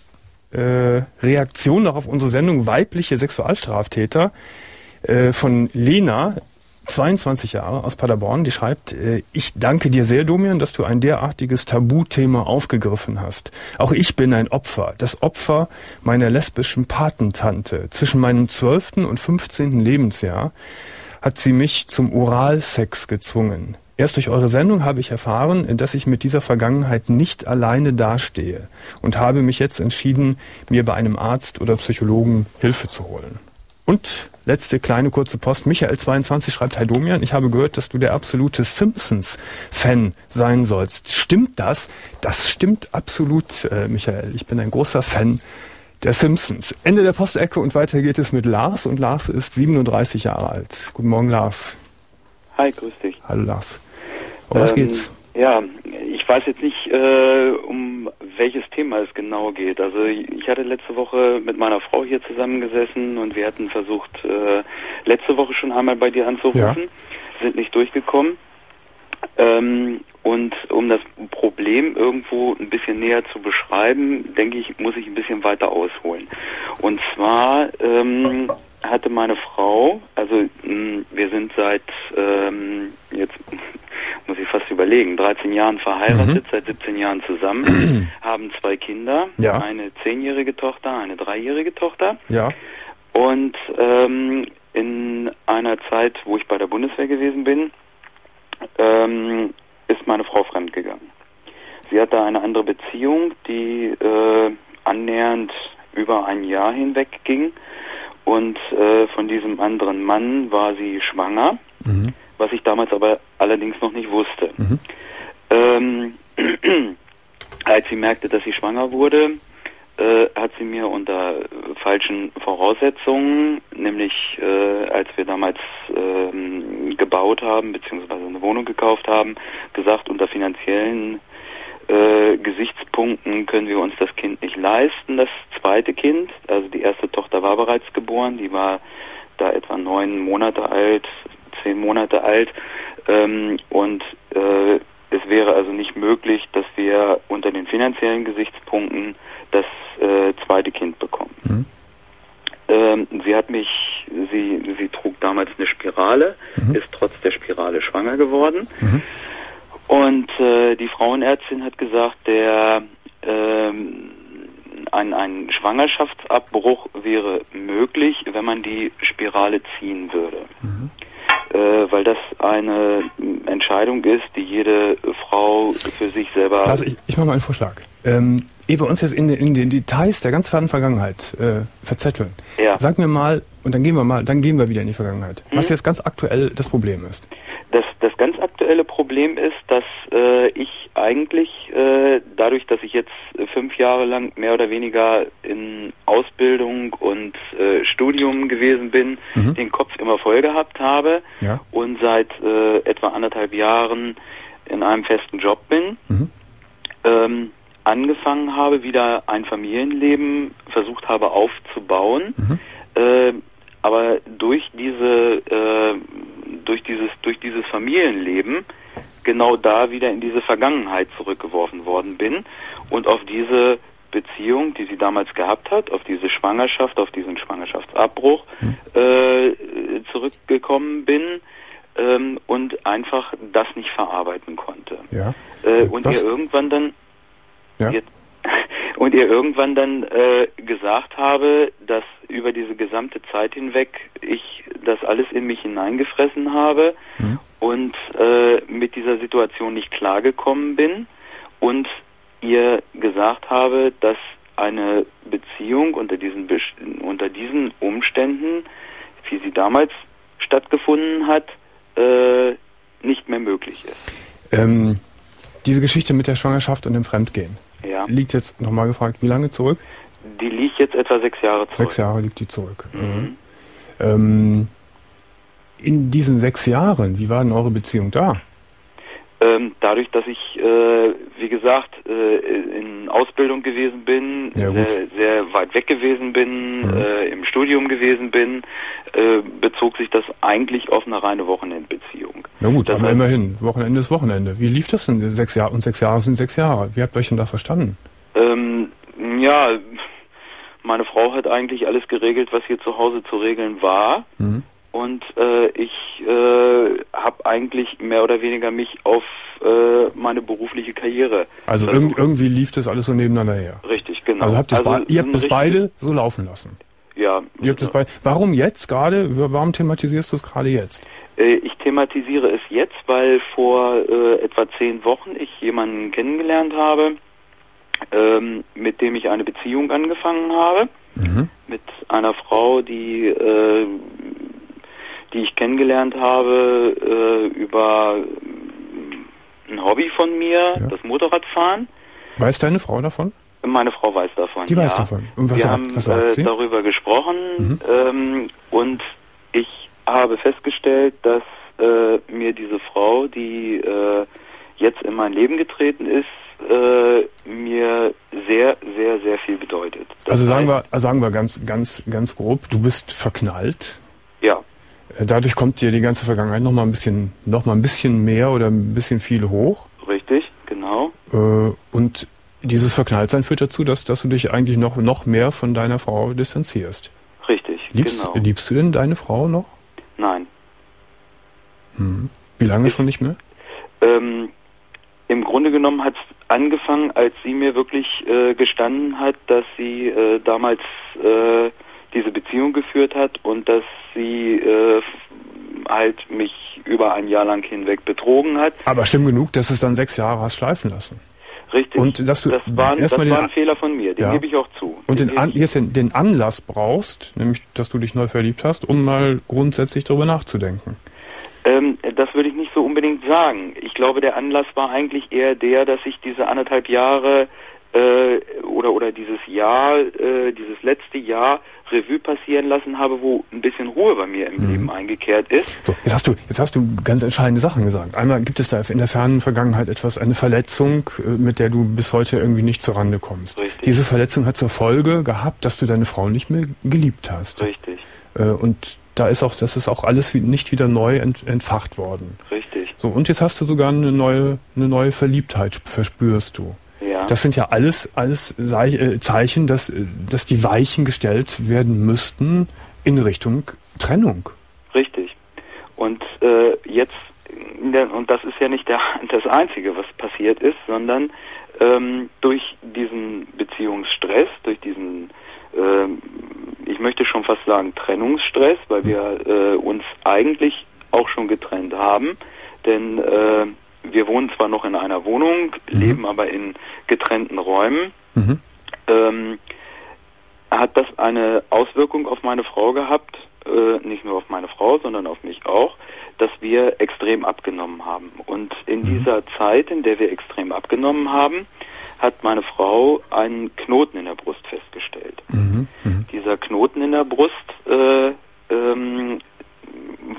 äh, Reaktion noch auf unsere Sendung Weibliche Sexualstraftäter äh, von Lena, 22 Jahre aus Paderborn, die schreibt, äh, ich danke dir sehr, Domian, dass du ein derartiges Tabuthema aufgegriffen hast. Auch ich bin ein Opfer, das Opfer meiner lesbischen Patentante. Zwischen meinem 12. und 15. Lebensjahr hat sie mich zum Oralsex gezwungen. Erst durch eure Sendung habe ich erfahren, dass ich mit dieser Vergangenheit nicht alleine dastehe und habe mich jetzt entschieden, mir bei einem Arzt oder Psychologen Hilfe zu holen. Und letzte kleine kurze Post. Michael22 schreibt, Hi Domian, ich habe gehört, dass du der absolute Simpsons-Fan sein sollst. Stimmt das? Das stimmt absolut, äh, Michael. Ich bin ein großer Fan der Simpsons. Ende der Postecke und weiter geht es mit Lars und Lars ist 37 Jahre alt. Guten Morgen, Lars. Hi, grüß dich. Hallo, Lars. Um was ähm, geht's? Ja, ich weiß jetzt nicht, äh, um welches Thema es genau geht. Also ich hatte letzte Woche mit meiner Frau hier zusammengesessen und wir hatten versucht, äh, letzte Woche schon einmal bei dir anzurufen, ja. sind nicht durchgekommen. Ähm, und um das Problem irgendwo ein bisschen näher zu beschreiben, denke ich, muss ich ein bisschen weiter ausholen. Und zwar ähm, hatte meine Frau, also mh, wir sind seit ähm, jetzt muss ich fast überlegen, 13 Jahren verheiratet, mhm. seit 17 Jahren zusammen, haben zwei Kinder, ja. eine zehnjährige Tochter, eine dreijährige Tochter. Ja. Und ähm, in einer Zeit, wo ich bei der Bundeswehr gewesen bin, ähm, ist meine Frau fremdgegangen. Sie hatte eine andere Beziehung, die äh, annähernd über ein Jahr hinweg ging. Und äh, von diesem anderen Mann war sie schwanger. Mhm was ich damals aber allerdings noch nicht wusste. Mhm. Ähm, als sie merkte, dass sie schwanger wurde, äh, hat sie mir unter falschen Voraussetzungen, nämlich äh, als wir damals äh, gebaut haben, beziehungsweise eine Wohnung gekauft haben, gesagt, unter finanziellen äh, Gesichtspunkten können wir uns das Kind nicht leisten, das zweite Kind. Also die erste Tochter war bereits geboren, die war da etwa neun Monate alt, zehn Monate alt. Ähm, und äh, es wäre also nicht möglich, dass wir unter den finanziellen Gesichtspunkten das äh, zweite Kind bekommen. Mhm. Ähm, sie hat mich, sie, sie trug damals eine Spirale, mhm. ist trotz der Spirale schwanger geworden. Mhm. Und äh, die Frauenärztin hat gesagt, der ähm, ein, ein Schwangerschaftsabbruch wäre möglich, wenn man die Spirale ziehen würde. Mhm weil das eine Entscheidung ist, die jede Frau für sich selber. Also ich, ich mache mal einen Vorschlag. Ähm, ehe wir uns jetzt in, in den Details der ganz fernen Vergangenheit äh, verzetteln, ja. sag mir mal, und dann gehen wir mal, dann gehen wir wieder in die Vergangenheit, hm? was jetzt ganz aktuell das Problem ist. Das, das ganz aktuelle Problem ist, dass äh, ich eigentlich äh, dadurch, dass ich jetzt fünf Jahre lang mehr oder weniger in Ausbildung und äh, Studium gewesen bin, mhm. den Kopf immer voll gehabt habe ja. und seit äh, etwa anderthalb Jahren in einem festen Job bin, mhm. ähm, angefangen habe, wieder ein Familienleben versucht habe aufzubauen. Mhm. Äh, aber durch diese äh, durch dieses durch dieses Familienleben genau da wieder in diese Vergangenheit zurückgeworfen worden bin und auf diese Beziehung, die sie damals gehabt hat, auf diese Schwangerschaft, auf diesen Schwangerschaftsabbruch hm. äh, zurückgekommen bin ähm, und einfach das nicht verarbeiten konnte. Ja. Äh, und Was? ihr irgendwann dann ja. ihr, und ihr irgendwann dann äh, gesagt habe, dass über diese gesamte Zeit hinweg ich das alles in mich hineingefressen habe mhm. Und äh, mit dieser Situation nicht klargekommen bin und ihr gesagt habe, dass eine Beziehung unter diesen, unter diesen Umständen, wie sie damals stattgefunden hat, äh, nicht mehr möglich ist. Ähm, diese Geschichte mit der Schwangerschaft und dem Fremdgehen ja. liegt jetzt nochmal gefragt, wie lange zurück? Die liegt jetzt etwa sechs Jahre zurück. Sechs Jahre liegt die zurück. Mhm. mhm. Ähm, in diesen sechs Jahren, wie war denn eure Beziehung da? Ähm, dadurch, dass ich, äh, wie gesagt, äh, in Ausbildung gewesen bin, Ja, sehr, sehr weit weg gewesen bin, Mhm. äh, im Studium gewesen bin, äh, bezog sich das eigentlich auf eine reine Wochenendbeziehung. Na gut, Das aber heißt- immerhin, Wochenende ist Wochenende. Wie lief das denn? Sechs Jahre und sechs Jahre sind sechs Jahre. Wie habt ihr euch denn da verstanden? Ähm, ja, meine Frau hat eigentlich alles geregelt, was hier zu Hause zu regeln war. Mhm. Und äh, ich äh, habe eigentlich mehr oder weniger mich auf äh, meine berufliche Karriere. Also irg irgendwie lief das alles so nebeneinander her. Richtig, genau. Also habt ihr Also ihr habt das beide so laufen lassen. Ja. Ihr habt das beide. Warum jetzt gerade? Warum thematisierst du es gerade jetzt? Äh, ich thematisiere es jetzt, weil vor äh, etwa zehn Wochen ich jemanden kennengelernt habe, ähm, mit dem ich eine Beziehung angefangen habe. Mhm. Mit einer Frau, die, äh, die ich kennengelernt habe äh, über ein Hobby von mir, Ja. das Motorradfahren. Weiß deine Frau davon? Meine Frau weiß davon. Die weiß ja. davon. Und was Wir sagt- haben was sagt äh, sie? darüber gesprochen Mhm. ähm, und ich habe festgestellt, dass äh, mir diese Frau, die äh, jetzt in mein Leben getreten ist, äh, mir sehr, sehr, sehr viel bedeutet. Das Also sagen heißt- wir, sagen wir ganz, ganz, ganz grob, du bist verknallt. Ja, Dadurch kommt dir die ganze Vergangenheit noch mal ein bisschen, noch mal ein bisschen mehr oder ein bisschen viel hoch. richtig, genau. Äh, Und dieses Verknalltsein führt dazu, dass, dass du dich eigentlich noch, noch mehr von deiner Frau distanzierst. Richtig, Liebst, genau. liebst du denn deine Frau noch? Nein. Hm. Wie lange schon nicht mehr? Ähm, Im Grunde genommen hat es angefangen, als sie mir wirklich äh, gestanden hat, dass sie äh, damals äh, diese Beziehung geführt hat und dass sie äh, halt mich über ein Jahr lang hinweg betrogen hat. Aber schlimm genug, dass es dann sechs Jahre hast schleifen lassen. Richtig. Und dass du das war, ein- das war ein Fehler von mir, den Ja. gebe ich auch zu. Und Den den, an, jetzt den, den Anlass brauchst, nämlich, dass du dich neu verliebt hast, um mal grundsätzlich darüber nachzudenken. Ähm, das würde ich nicht so unbedingt sagen. Ich glaube, der Anlass war eigentlich eher der, dass ich diese anderthalb Jahre äh, oder oder dieses Jahr, äh, dieses letzte Jahr Revue passieren lassen habe, wo ein bisschen Ruhe bei mir im Mhm. Leben eingekehrt ist. So, jetzt hast du, jetzt hast du ganz entscheidende Sachen gesagt. Einmal gibt es da in der fernen Vergangenheit etwas, eine Verletzung, äh, mit der du bis heute irgendwie nicht zurande kommst. Richtig. Diese Verletzung hat zur Folge gehabt, dass du deine Frau nicht mehr geliebt hast. Richtig, Äh, Und da ist auch, das ist auch alles nicht wieder neu ent, entfacht worden. richtig. So, und jetzt hast du sogar eine neue, eine neue Verliebtheit, verspürst du. Ja. Das sind ja alles, alles äh, Zeichen, dass, äh, dass die Weichen gestellt werden müssten in Richtung Trennung. Richtig. Und äh, jetzt, und das ist ja nicht der, das Einzige, was passiert ist, sondern ähm, durch diesen Beziehungsstress, durch diesen, ähm, ich möchte schon fast sagen, Trennungsstress, weil wir äh, uns eigentlich auch schon getrennt haben, denn äh, wir wohnen zwar noch in einer Wohnung, leben aber in getrennten Räumen Mhm. ähm, hat das eine Auswirkung auf meine Frau gehabt, äh, nicht nur auf meine Frau, sondern auf mich auch, dass wir extrem abgenommen haben. Und in dieser Zeit, in der wir extrem abgenommen haben, hat meine Frau einen Knoten in der Brust festgestellt. Mhm. Mhm. Dieser Knoten in der Brust äh, ähm,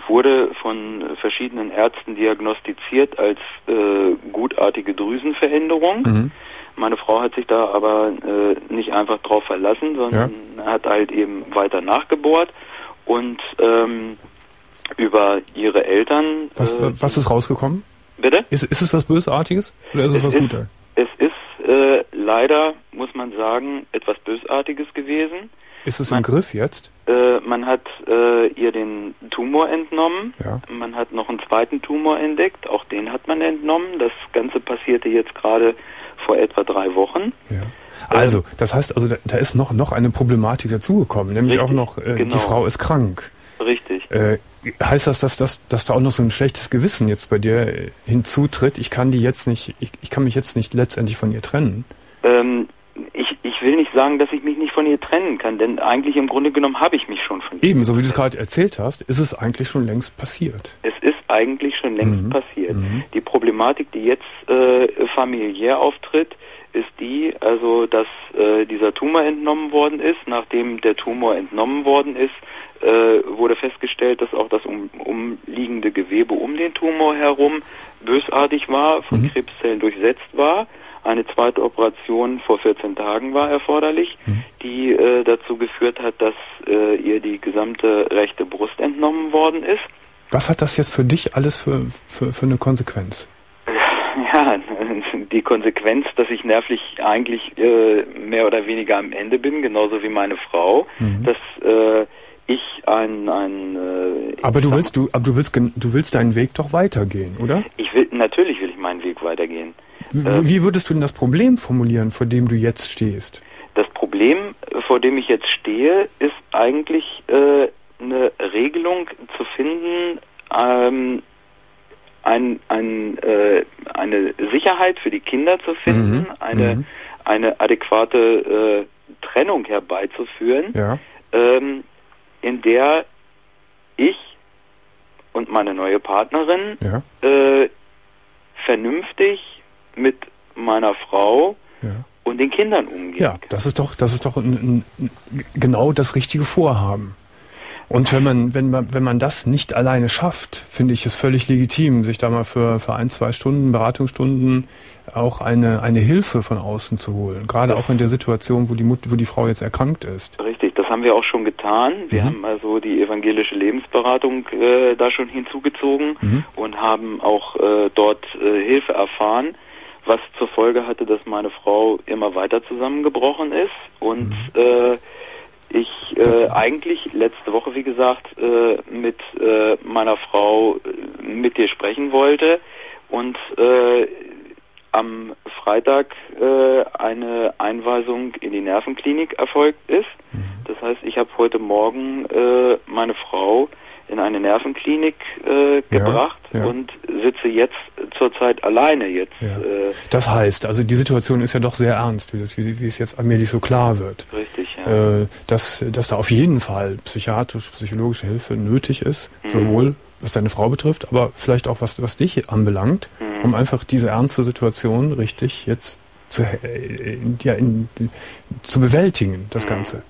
wurde von verschiedenen Ärzten diagnostiziert als äh, gutartige Drüsenveränderung. Mhm. Meine Frau hat sich da aber äh, nicht einfach drauf verlassen, sondern hat halt eben weiter nachgebohrt und ähm, über ihre Eltern. Was, äh, was ist rausgekommen? bitte? Ist, ist es was Bösartiges oder ist es, was ist, Gutes? es ist äh, leider, muss man sagen, etwas Bösartiges gewesen. Ist es Nein. im Griff jetzt? Äh, man hat äh, ihr den Tumor entnommen. Ja. Man hat noch einen zweiten Tumor entdeckt. Auch den hat man entnommen. Das Ganze passierte jetzt gerade vor etwa drei Wochen. Ja. Also, das heißt, also da, da ist noch, noch eine Problematik dazugekommen, nämlich Richtig, auch noch, äh, genau. die Frau ist krank. Richtig. Äh, heißt das, dass, dass, dass da auch noch so ein schlechtes Gewissen jetzt bei dir hinzutritt? Ich kann die jetzt nicht, ich, ich kann mich jetzt nicht letztendlich von ihr trennen. Ähm, ich, ich will nicht sagen, dass ich mich nicht von ihr trennen kann, denn eigentlich im Grunde genommen habe ich mich schon von ihr. Eben, so wie du es gerade erzählt hast, ist es eigentlich schon längst passiert. Es ist eigentlich schon längst Mhm. passiert. Mhm. Die Problematik, die jetzt äh, familiär auftritt, ist die, also dass äh, dieser Tumor entnommen worden ist. Nachdem der Tumor entnommen worden ist, äh, wurde festgestellt, dass auch das um, umliegende Gewebe um den Tumor herum bösartig war, von Mhm. Krebszellen durchsetzt war. Eine zweite Operation vor 14 Tagen war erforderlich, Mhm. die äh, dazu geführt hat, dass äh, ihr die gesamte rechte Brust entnommen worden ist. Was hat das jetzt für dich alles für, für, für eine Konsequenz? Ja, die Konsequenz, dass ich nervlich eigentlich äh, mehr oder weniger am Ende bin, genauso wie meine Frau, Mhm. dass äh, ich ein, ein äh, Aber du willst, du, aber du willst, du willst deinen Weg doch weitergehen, oder? Ich will, natürlich will ich meinen Weg weitergehen. W- Wie würdest du denn das Problem formulieren, vor dem du jetzt stehst? Das Problem, vor dem ich jetzt stehe, ist eigentlich äh, eine Regelung zu finden, ähm, ein, ein, äh, eine Sicherheit für die Kinder zu finden, Mhm, eine, mhm. eine adäquate äh, Trennung herbeizuführen, Ja. ähm, in der ich und meine neue Partnerin Ja. äh, vernünftig mit meiner Frau Ja. und den Kindern umgehen Ja, das ist doch, das ist doch ein, ein, genau das richtige Vorhaben. Und wenn man, wenn man, wenn man das nicht alleine schafft, finde ich es völlig legitim, sich da mal für, für ein, zwei Stunden, Beratungsstunden auch eine, eine Hilfe von außen zu holen. Gerade auch in der Situation, wo die Mut, wo die Frau jetzt erkrankt ist. Richtig, das haben wir auch schon getan. Wir Mhm. haben also die evangelische Lebensberatung äh, da schon hinzugezogen Mhm. und haben auch äh, dort äh, Hilfe erfahren, was zur Folge hatte, dass meine Frau immer weiter zusammengebrochen ist und Mhm. äh, ich äh, eigentlich letzte Woche, wie gesagt, äh, mit äh, meiner Frau äh, mit dir sprechen wollte und äh, am Freitag äh, eine Einweisung in die Nervenklinik erfolgt ist. Mhm. Das heißt, ich habe heute Morgen äh, meine Frau in eine Nervenklinik äh, gebracht ja. und sitze jetzt zurzeit alleine jetzt. Ja. Äh, Das heißt, also die Situation ist ja doch sehr ernst, wie, das, wie, wie es jetzt allmählich so klar wird. richtig, ja. äh, dass, dass da auf jeden Fall psychiatrisch, psychologische Hilfe nötig ist, Mhm. sowohl was deine Frau betrifft, aber vielleicht auch was, was dich anbelangt, Mhm. um einfach diese ernste Situation richtig jetzt zu, äh, in, ja, in, zu bewältigen, das Mhm. Ganze.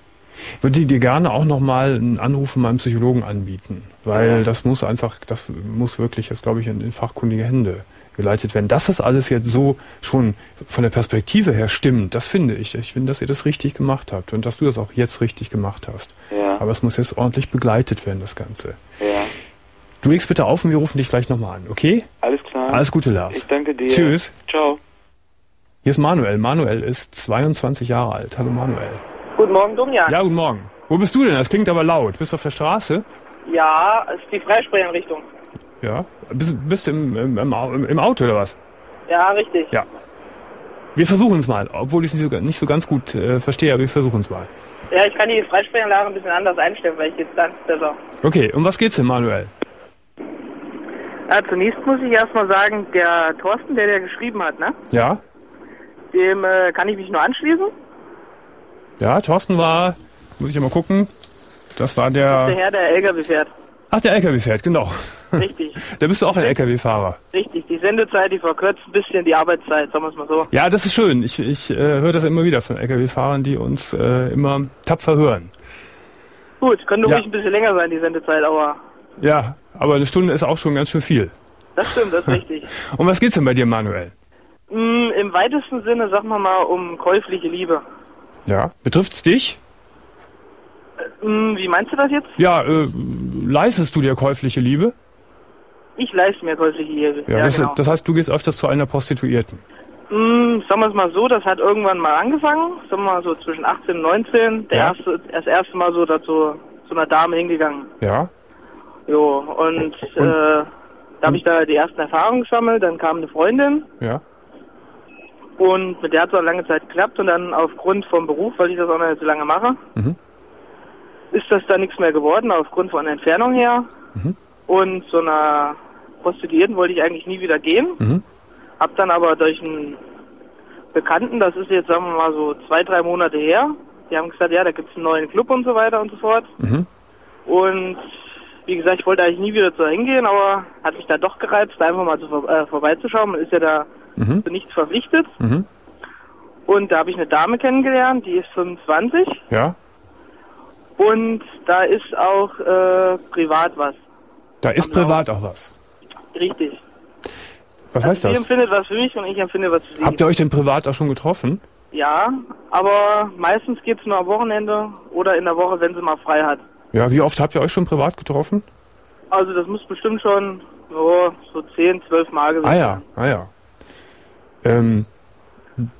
Würde ich dir gerne auch nochmal einen Anruf von meinem Psychologen anbieten, weil Ja. das muss einfach, das muss wirklich jetzt, glaube ich, in, in fachkundige Hände geleitet werden. Dass das alles jetzt so schon von der Perspektive her stimmt, das finde ich. Ich finde, dass ihr das richtig gemacht habt und dass du das auch jetzt richtig gemacht hast. ja, Aber es muss jetzt ordentlich begleitet werden, das Ganze. ja. Du legst bitte auf und wir rufen dich gleich nochmal an, okay? Alles klar. Alles Gute, Lars. Ich danke dir. Tschüss. Ciao. Hier ist Manuel. Manuel ist 22 Jahre alt. Hallo Manuel. Guten Morgen, Domian. Ja, guten Morgen. Wo bist du denn? Das klingt aber laut. Bist du auf der Straße? Ja, es ist die Freisprechanrichtung. Ja. Bist, bist du im, im, im, im Auto oder was? Ja, richtig. Ja. Wir versuchen es mal, obwohl ich es nicht so, nicht so ganz gut äh, verstehe, aber wir versuchen es mal. Ja, ich kann die Freisprechanlage ein bisschen anders einstellen, weil ich jetzt dann besser. Okay, um was geht's denn, Manuel? Ja, zunächst muss ich erstmal sagen, der Thorsten, der der geschrieben hat, ne? Ja? Dem äh, kann ich mich nur anschließen. Ja, Thorsten war, muss ich ja mal gucken, das war Der der... Herr, der LKW fährt. Ach, der LKW fährt, genau. Richtig, Da bist du auch ein LKW-Fahrer. richtig. Die Sendezeit, die verkürzt ein bisschen die Arbeitszeit, sagen wir es mal so. Ja, das ist schön. Ich, ich äh, höre das immer wieder von LKW-Fahrern, die uns äh, immer tapfer hören. Gut, könnte Ja. ruhig ein bisschen länger sein, die Sendezeit, aber Ja, aber eine Stunde ist auch schon ganz schön viel. das stimmt, das ist richtig. Um was geht's denn bei dir, Manuel? Mm, Im weitesten Sinne, sagen wir mal, um käufliche Liebe. Ja. Betrifft's dich? Mm, Wie meinst du das jetzt? Ja, äh, leistest du dir käufliche Liebe? Ich leiste mir käufliche Liebe. Ja, Ja, das, genau. das heißt, du gehst öfters zu einer Prostituierten. Mm, sagen wir es mal so, das hat irgendwann mal angefangen, sagen wir mal so zwischen 18 und 19, der Ja. erste, das erste Mal so dazu zu einer Dame hingegangen. Ja? Jo, und, äh, da habe ich da die ersten Erfahrungen gesammelt, dann kam eine Freundin Ja? Und mit der hat es auch lange Zeit geklappt und dann aufgrund vom Beruf, weil ich das auch noch nicht so lange mache, Mhm. ist das da nichts mehr geworden, aufgrund von der Entfernung her. Mhm. Und so einer Prostituierten wollte ich eigentlich nie wieder gehen. Mhm. Hab dann aber durch einen Bekannten, das ist jetzt sagen wir mal so zwei, drei Monate her, die haben gesagt, ja, da gibt's einen neuen Club und so weiter und so fort. Mhm. Und wie gesagt, ich wollte eigentlich nie wieder zu hingehen, aber hat mich da doch gereizt, da einfach mal zu, äh, vorbeizuschauen. Man ist ja da Mhm. zu nichts verpflichtet. Mhm. Und da habe ich eine Dame kennengelernt, die ist 25 Ja? und da ist auch äh, privat was. Da ist Am privat auch was. Richtig. Was heißt Sie das? empfindet was für mich und ich empfinde was für sie. Habt ihr euch denn privat auch schon getroffen? Ja, aber meistens geht's nur am Wochenende oder in der Woche, wenn sie mal frei hat. Ja, wie oft habt ihr euch schon privat getroffen? Also das muss bestimmt schon oh, so 10, 12 Mal gewesen Ah ja, ah ja. Ähm,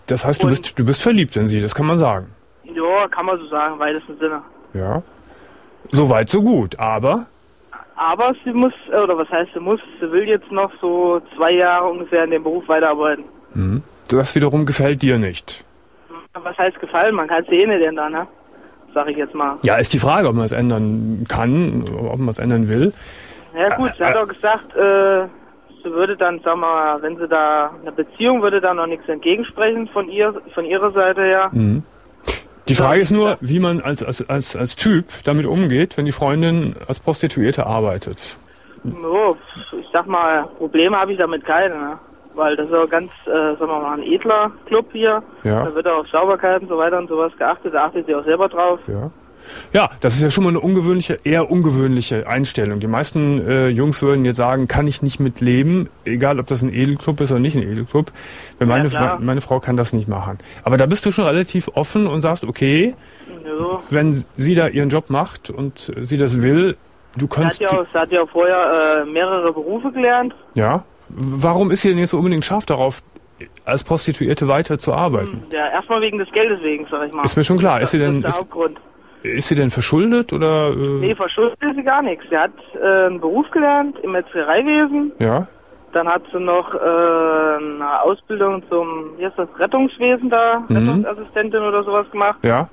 das heißt, du Und- bist, du bist verliebt in sie, das kann man sagen. Ja, kann man so sagen, im weitesten Sinne. Ja. So weit, so gut. Aber, Aber sie muss, äh, oder was heißt sie muss, sie will jetzt noch so zwei Jahre ungefähr in dem Beruf weiterarbeiten. das wiederum gefällt dir nicht. Was heißt gefallen? Man kann es eh nicht ändern, ne? Sag ich jetzt mal. Ja, ist die Frage, ob man es ändern kann, ob man es ändern will. Ja gut, sie hat auch gesagt, äh, sie würde dann, sag mal, wenn sie da eine Beziehung würde da noch nichts entgegensprechen von ihr, von ihrer Seite her. Die Frage ist nur, wie man als, als, als, als Typ damit umgeht, wenn die Freundin als Prostituierte arbeitet. Jo, ich sag mal, Probleme habe ich damit keine, ne? Weil das ist auch ganz, äh, sagen wir mal, ein edler Club hier. Ja. Da wird auch auf Sauberkeit und so weiter und sowas geachtet, da achtet sie auch selber drauf. Ja. Ja, das ist ja schon mal eine ungewöhnliche, eher ungewöhnliche Einstellung. Die meisten äh, Jungs würden jetzt sagen, kann ich nicht mit leben, egal ob das ein Edelclub ist oder nicht ein Edelclub. Weil meine, klar. meine Frau kann das nicht machen. Aber da bist du schon relativ offen und sagst, okay, Jo. wenn sie da ihren Job macht und sie das will, du Sie hat kannst, ja, auch, sie hat ja vorher äh, mehrere Berufe gelernt. ja. Warum ist sie denn jetzt so unbedingt scharf darauf, als Prostituierte weiter zu arbeiten? Ja, erstmal wegen des Geldes wegen, sag ich mal. Ist mir schon klar. Ist sie denn, ist ist, sie denn verschuldet oder? Äh, Nee, verschuldet ist sie gar nichts. Sie hat äh, einen Beruf gelernt im Metzgereiwesen. ja. Dann hat sie noch äh, eine Ausbildung zum, wie heißt das, Rettungswesen da, Mhm. Rettungsassistentin oder sowas gemacht. Ja.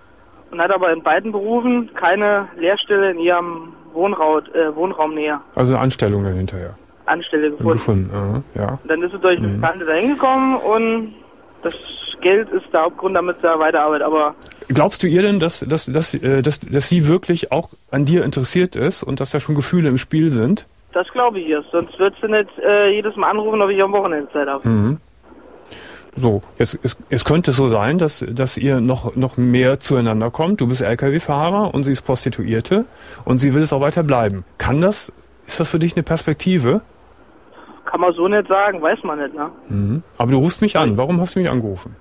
Und hat aber in beiden Berufen keine Lehrstelle in ihrem Wohnraum, äh, Wohnraumnähe Also eine Anstellung dann hinterher Anstelle gefunden. gefunden. Aha, ja. Und dann ist sie durch eine Mhm. Bekannte da hingekommen und das Geld ist der Hauptgrund, damit sie da weiterarbeitet. Aber Glaubst du ihr denn, dass, dass, dass, äh, dass, dass sie wirklich auch an dir interessiert ist und dass da schon Gefühle im Spiel sind? das glaube ich ihr. Sonst wird sie nicht äh, jedes Mal anrufen, ob ich am Wochenende Zeit habe. Mhm. So, jetzt, es, es könnte so sein, dass, dass ihr noch, noch mehr zueinander kommt. Du bist Lkw-Fahrer und sie ist Prostituierte und sie will es auch weiter bleiben. Kann das, ist das für dich eine Perspektive? Kann man so nicht sagen, weiß man nicht, ne? Mhm. Aber du rufst mich an. Warum hast du mich angerufen?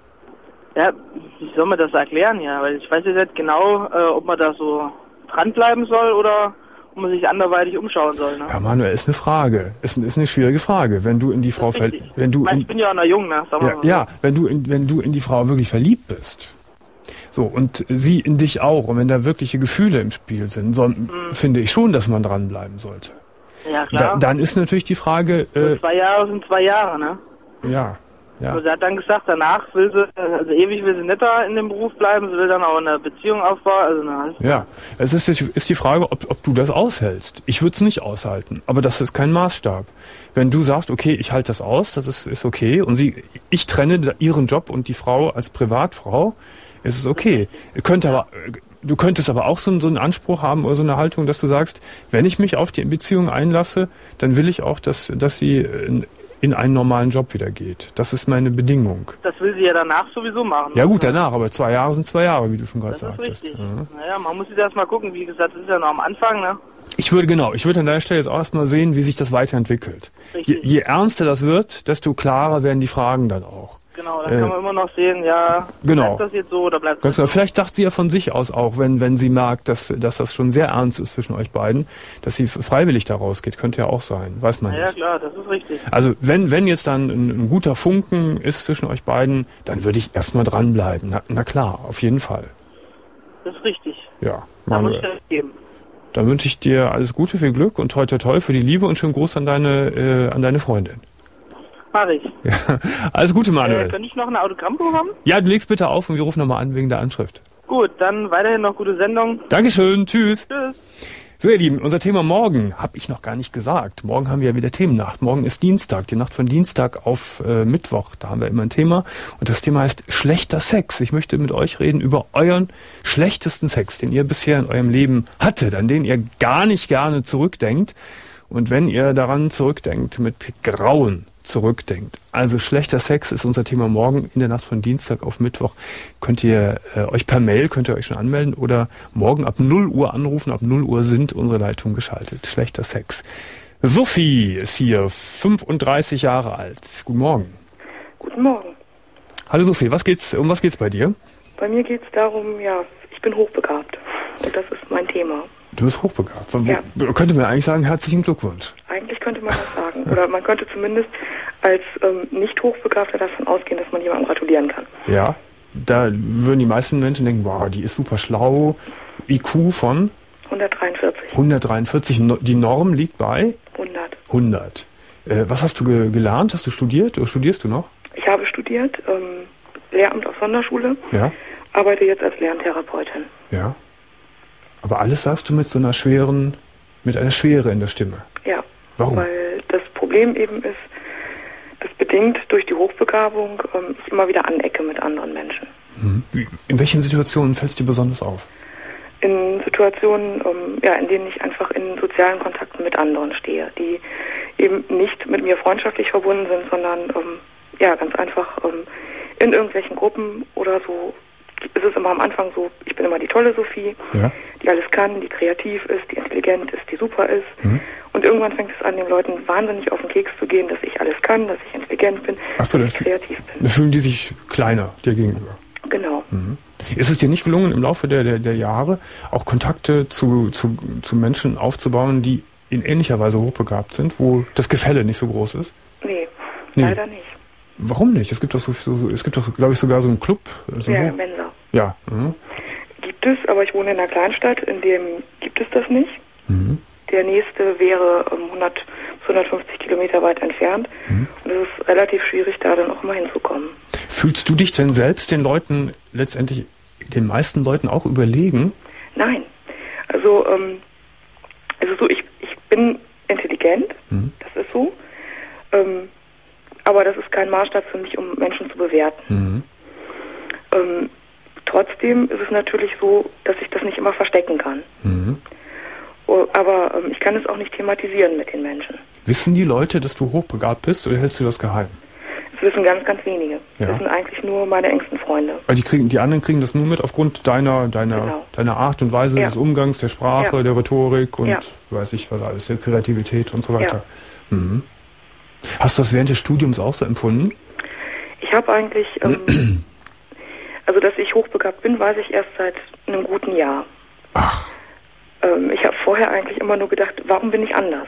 Ja, wie soll man das erklären, ja? Weil ich weiß jetzt nicht genau, äh, ob man da so dranbleiben soll oder ob man sich anderweitig umschauen soll, ne? Ja, Manuel, ist eine Frage. Ist, ist eine schwierige Frage. Wenn du in die Frau ver Richtig. wenn du ich, mein, ich bin ja auch noch jung, ne? Wir Ja, mal ja wenn, du in, wenn du in die Frau wirklich verliebt bist, so, und sie in dich auch, und wenn da wirkliche Gefühle im Spiel sind, so, finde ich schon, dass man dranbleiben sollte. Ja, Da, klar. dann ist natürlich die Frage, äh, zwei Jahre sind zwei Jahre, ne? ja, ja, Und sie hat dann gesagt, danach will sie, also ewig will sie da in dem Beruf bleiben, sie will dann auch eine Beziehung aufbauen, also na, ja. Es ist, ist die Frage, ob, ob du das aushältst. Ich würde es nicht aushalten, aber das ist kein Maßstab. Wenn du sagst, okay, ich halte das aus, das ist, ist okay, und sie, ich trenne ihren Job und die Frau als Privatfrau, ist es okay. Ihr könnt aber, du könntest aber auch so, einen- so einen Anspruch haben oder so eine Haltung, dass du sagst, wenn ich mich auf die Beziehung einlasse, dann will ich auch, dass, dass sie in, in einen normalen Job wieder geht. Das ist meine Bedingung. das will sie ja danach sowieso machen. Ja gut, danach, aber zwei Jahre sind zwei Jahre, wie du schon gerade Das ist sagtest. richtig. Ja. Naja, man muss sich das mal gucken, wie gesagt, das ist ja noch am Anfang, ne? Ich würde genau, ich würde an deiner Stelle jetzt auch erstmal sehen, wie sich das weiterentwickelt. Je, je ernster das wird, desto klarer werden die Fragen dann auch. Genau, dann Äh, kann man immer noch sehen, ja, genau. bleibt das jetzt so oder bleibt das genau. so? Vielleicht sagt sie ja von sich aus auch, wenn, wenn sie merkt, dass, dass das schon sehr ernst ist zwischen euch beiden, dass sie freiwillig da rausgeht. Könnte ja auch sein, weiß man Ja, nicht. klar, das ist richtig. Also wenn, wenn jetzt dann ein, ein guter Funken ist zwischen euch beiden, dann würde ich erstmal dranbleiben. Na, na klar, auf jeden Fall. Das ist richtig. Ja, Da muss ich Manuel. das geben. Dann wünsche ich dir alles Gute, viel Glück und toi toi toi für die Liebe und schönen Gruß an deine, äh, an deine Freundin. Mach ich. Ja. Alles Gute, Äh, Manuel. könnte ich noch ein Autogrammbuch haben? Ja, du legst bitte auf und wir rufen nochmal an wegen der Anschrift. Gut, dann weiterhin noch gute Sendung. Dankeschön, tschüss. Tschüss. So, ihr Lieben, unser Thema morgen habe ich noch gar nicht gesagt. Morgen haben wir ja wieder Themennacht. Morgen ist Dienstag, die Nacht von Dienstag auf äh, Mittwoch. Da haben wir immer ein Thema. Und das Thema heißt schlechter Sex. Ich möchte mit euch reden über euren schlechtesten Sex, den ihr bisher in eurem Leben hattet, an den ihr gar nicht gerne zurückdenkt. Und wenn ihr daran zurückdenkt, mit Grauen zurückdenkt. Also schlechter Sex ist unser Thema morgen in der Nacht von Dienstag auf Mittwoch. Könnt ihr äh, euch per Mail, könnt ihr euch schon anmelden oder morgen ab 0 Uhr anrufen. Ab 0 Uhr sind unsere Leitungen geschaltet. Schlechter Sex. Sophie ist hier, 35 Jahre alt. Guten Morgen. Guten Morgen. Hallo Sophie, was geht's, um was geht's bei dir? Bei mir geht es darum, ja, ich bin hochbegabt. Und das ist mein Thema. Du bist hochbegabt. Ja. Man könnte mir eigentlich sagen, herzlichen Glückwunsch. Oder man könnte zumindest als ähm, nicht hochbegabter davon ausgehen, dass man jemandem gratulieren kann. Ja, da würden die meisten Menschen denken, wow, die ist super schlau. IQ von 143. 143. No- Die Norm liegt bei 100. 100. Äh, was hast du ge gelernt? Hast du studiert oder studierst du noch? Ich habe studiert, ähm, Lehramt auf Sonderschule, Ja, arbeite jetzt als Lerntherapeutin. ja. Aber alles sagst du mit so einer schweren, mit einer Schwere in der Stimme. Ja. Warum? Weil das Problem eben ist, dass bedingt durch die Hochbegabung ähm, ich immer wieder anecke mit anderen Menschen. Mhm. In welchen Situationen fällt es dir besonders auf? in Situationen, ähm, ja, in denen ich einfach in sozialen Kontakten mit anderen stehe, die eben nicht mit mir freundschaftlich verbunden sind, sondern ähm, ja, ganz einfach ähm, in irgendwelchen Gruppen oder so. Ist Es immer am Anfang so, ich bin immer die tolle Sophie, Ja. die alles kann, die kreativ ist, die intelligent ist, die super ist. Mhm. Und irgendwann fängt es an, den Leuten wahnsinnig auf den Keks zu gehen, dass ich alles kann, dass ich intelligent bin, Ach so, dass das- ich kreativ bin. Da fühlen die sich kleiner dir gegenüber. Genau. Ist es dir nicht gelungen, im Laufe der, der, der Jahre auch Kontakte zu, zu, zu Menschen aufzubauen, die in ähnlicher Weise hochbegabt sind, wo das Gefälle nicht so groß ist? Nee, Nee. leider nicht. Warum nicht? Es gibt doch so, so es gibt doch, glaube ich, sogar so einen Club. So Ja, Mensa. ja. Mhm. Gibt es, aber ich wohne in einer Kleinstadt, in dem gibt es das nicht. Mhm. Der nächste wäre ähm, 100 bis 150 Kilometer weit entfernt. Mhm. Und es ist relativ schwierig, da dann auch mal hinzukommen. Fühlst du dich denn selbst den Leuten, letztendlich den meisten Leuten auch überlegen? Nein. Also, ähm, also so, ich, ich bin intelligent, Mhm. das ist so. Ähm, aber das ist kein Maßstab für mich, um Menschen zu bewerten. Mhm. Ähm, trotzdem ist es natürlich so, dass ich das nicht immer verstecken kann. Mhm. Oh, Aber ähm, ich kann es auch nicht thematisieren mit den Menschen. Wissen die Leute, dass du hochbegabt bist oder hältst du das geheim? Das wissen ganz, ganz wenige. Das Ja. wissen eigentlich nur meine engsten Freunde. Weil die, kriegen, die anderen kriegen das nur mit aufgrund deiner, deiner, Genau. deiner Art und Weise Ja. des Umgangs, der Sprache, Ja. der Rhetorik und weiß ich was alles, der Kreativität und so weiter. Mhm. Hast du das während des Studiums auch so empfunden? Ich habe eigentlich, ähm, also dass ich hochbegabt bin, weiß ich erst seit einem guten Jahr. Ach, Ähm, ich habe vorher eigentlich immer nur gedacht, warum bin ich anders?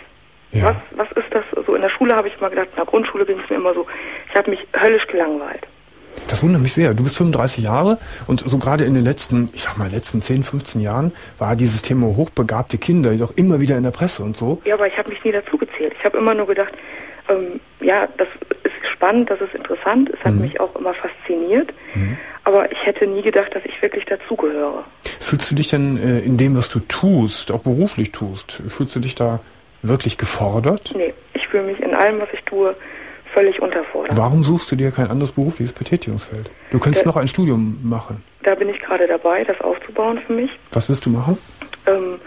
ja. Was, was ist das? So in der Schule habe ich immer gedacht, in der Grundschule ging es mir immer so, ich habe mich höllisch gelangweilt. Das wundert mich sehr. Du bist 35 Jahre und so gerade in den letzten, ich sag mal, letzten 10, 15 Jahren war dieses Thema hochbegabte Kinder doch immer wieder in der Presse und so. Ja, aber ich habe mich nie dazu gezählt. Ich habe immer nur gedacht, ähm, ja, das ist spannend, das ist interessant, es hat mich auch immer fasziniert, aber ich hätte nie gedacht, dass ich wirklich dazugehöre. Fühlst du dich denn äh, in dem, was du tust, auch beruflich tust, fühlst du dich da wirklich gefordert? Nee, ich fühle mich in allem, was ich tue, völlig unterfordert. Warum suchst du dir kein anderes berufliches Betätigungsfeld? Du könntest Äh, noch ein Studium machen. Da bin ich gerade dabei, das aufzubauen für mich. Was willst du machen? Ähm,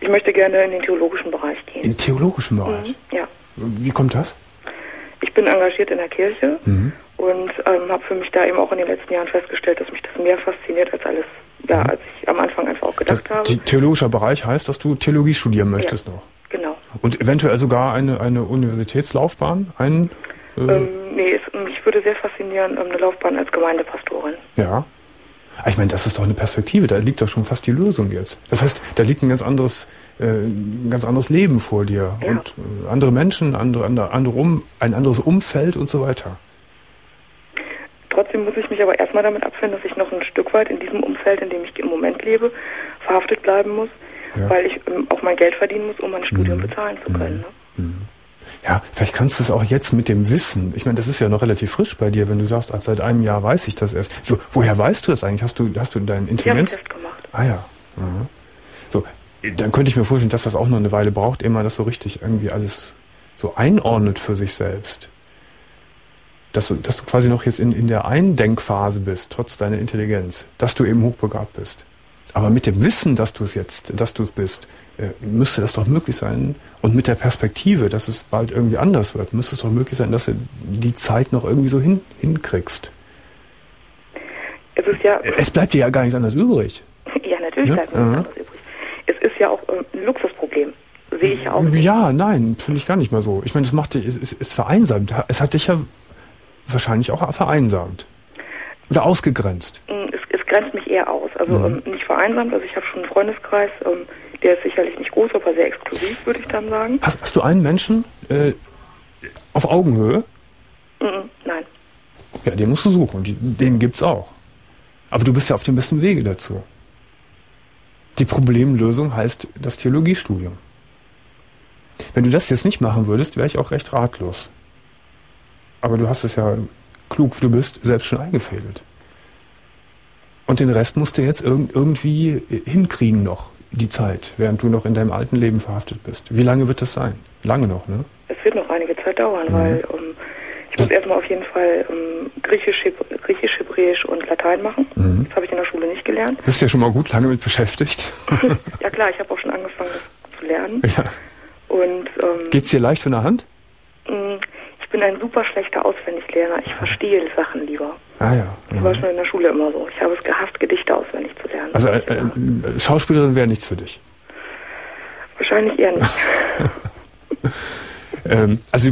ich möchte gerne in den theologischen Bereich gehen. Im theologischen Bereich. Mhm, ja. Wie kommt das? Ich bin engagiert in der Kirche Mhm. und ähm, habe für mich da eben auch in den letzten Jahren festgestellt, dass mich das mehr fasziniert als alles, ja, als ich am Anfang einfach auch Mhm. Das, gedacht habe. theologischer Bereich heißt, dass du Theologie studieren möchtest noch. Genau. Und eventuell sogar eine, eine Universitätslaufbahn? Ein, äh, Ähm, nee, es, mich würde sehr faszinieren, ähm, eine Laufbahn als Gemeindepastorin. ja. Ah, Ich meine, das ist doch eine Perspektive, da liegt doch schon fast die Lösung jetzt. Das heißt, da liegt ein ganz anderes, äh, ein ganz anderes Leben vor dir Ja. und äh, andere Menschen, andere, andere, andere um, ein anderes Umfeld und so weiter. Trotzdem muss ich mich aber erstmal damit abfinden, dass ich noch ein Stück weit in diesem Umfeld, in dem ich im Moment lebe, verhaftet bleiben muss, Ja. weil ich ähm, auch mein Geld verdienen muss, um mein Studium Mhm. bezahlen zu können. Ne? Ja, vielleicht kannst du es auch jetzt mit dem Wissen. Ich meine, das ist ja noch relativ frisch bei dir, wenn du sagst, seit einem Jahr weiß ich das erst. So, woher weißt du das eigentlich? Hast du, hast du dein Ich habe einen Intelligenz? Test gemacht. Ah ja. Mhm. So, dann könnte ich mir vorstellen, dass das auch noch eine Weile braucht, ehe man das so richtig irgendwie alles so einordnet für sich selbst. Dass, du- dass du quasi noch jetzt in, in der Eindenkphase bist, trotz deiner Intelligenz, dass du eben hochbegabt bist. Aber mit dem Wissen, dass du es jetzt, dass du es bist, müsste das doch möglich sein. Und mit der Perspektive, dass es bald irgendwie anders wird, müsste es doch möglich sein, dass du die Zeit noch irgendwie so hin, hinkriegst. Es ist ja, Es bleibt dir ja gar nichts anderes übrig. ja natürlich Ja, bleibt mir nichts aha. anderes übrig. Es ist ja auch ähm, ein Luxusproblem, sehe ich ja auch. Ja, nein, finde ich gar nicht mal so. Ich meine, es macht dich, es ist, ist vereinsamt. Es hat dich ja wahrscheinlich auch vereinsamt. Oder ausgegrenzt. Mm, es, es grenzt mich eher aus. Also mhm. ähm, nicht vereinsamt. Also ich habe schon einen Freundeskreis, ähm, der ist sicherlich nicht groß, aber sehr exklusiv, würde ich dann sagen. Hast, hast du einen Menschen äh, auf Augenhöhe? Nein. Ja, den musst du suchen. Den gibt's auch. Aber du bist ja auf dem besten Wege dazu. Die Problemlösung heißt das Theologiestudium. Wenn du das jetzt nicht machen würdest, wäre ich auch recht ratlos. Aber du hast es ja klug, du bist selbst schon eingefädelt. Und den Rest musst du jetzt irg irgendwie hinkriegen noch, die Zeit, während du noch in deinem alten Leben verhaftet bist. Wie lange wird das sein? Lange noch, ne? Es wird noch einige Zeit dauern, mhm. weil um, ich muss erstmal auf jeden Fall um, Griechisch, Griechisch, Hebräisch und Latein machen. Mhm. Das habe ich in der Schule nicht gelernt. Bist ja schon mal gut lange mit beschäftigt. ja klar, ich habe auch schon angefangen, das zu lernen. Ja. Und, ähm, Geht's dir leicht von der Hand? Mm, ich bin ein super schlechter Auswendiglerner. Ich verstehe Sachen lieber. Ah ja. Das war schon in der Schule immer so. Ich habe es gehasst, Gedichte auswendig zu lernen. Also äh, äh, Schauspielerin wäre nichts für dich? Wahrscheinlich eher nicht. Ähm, also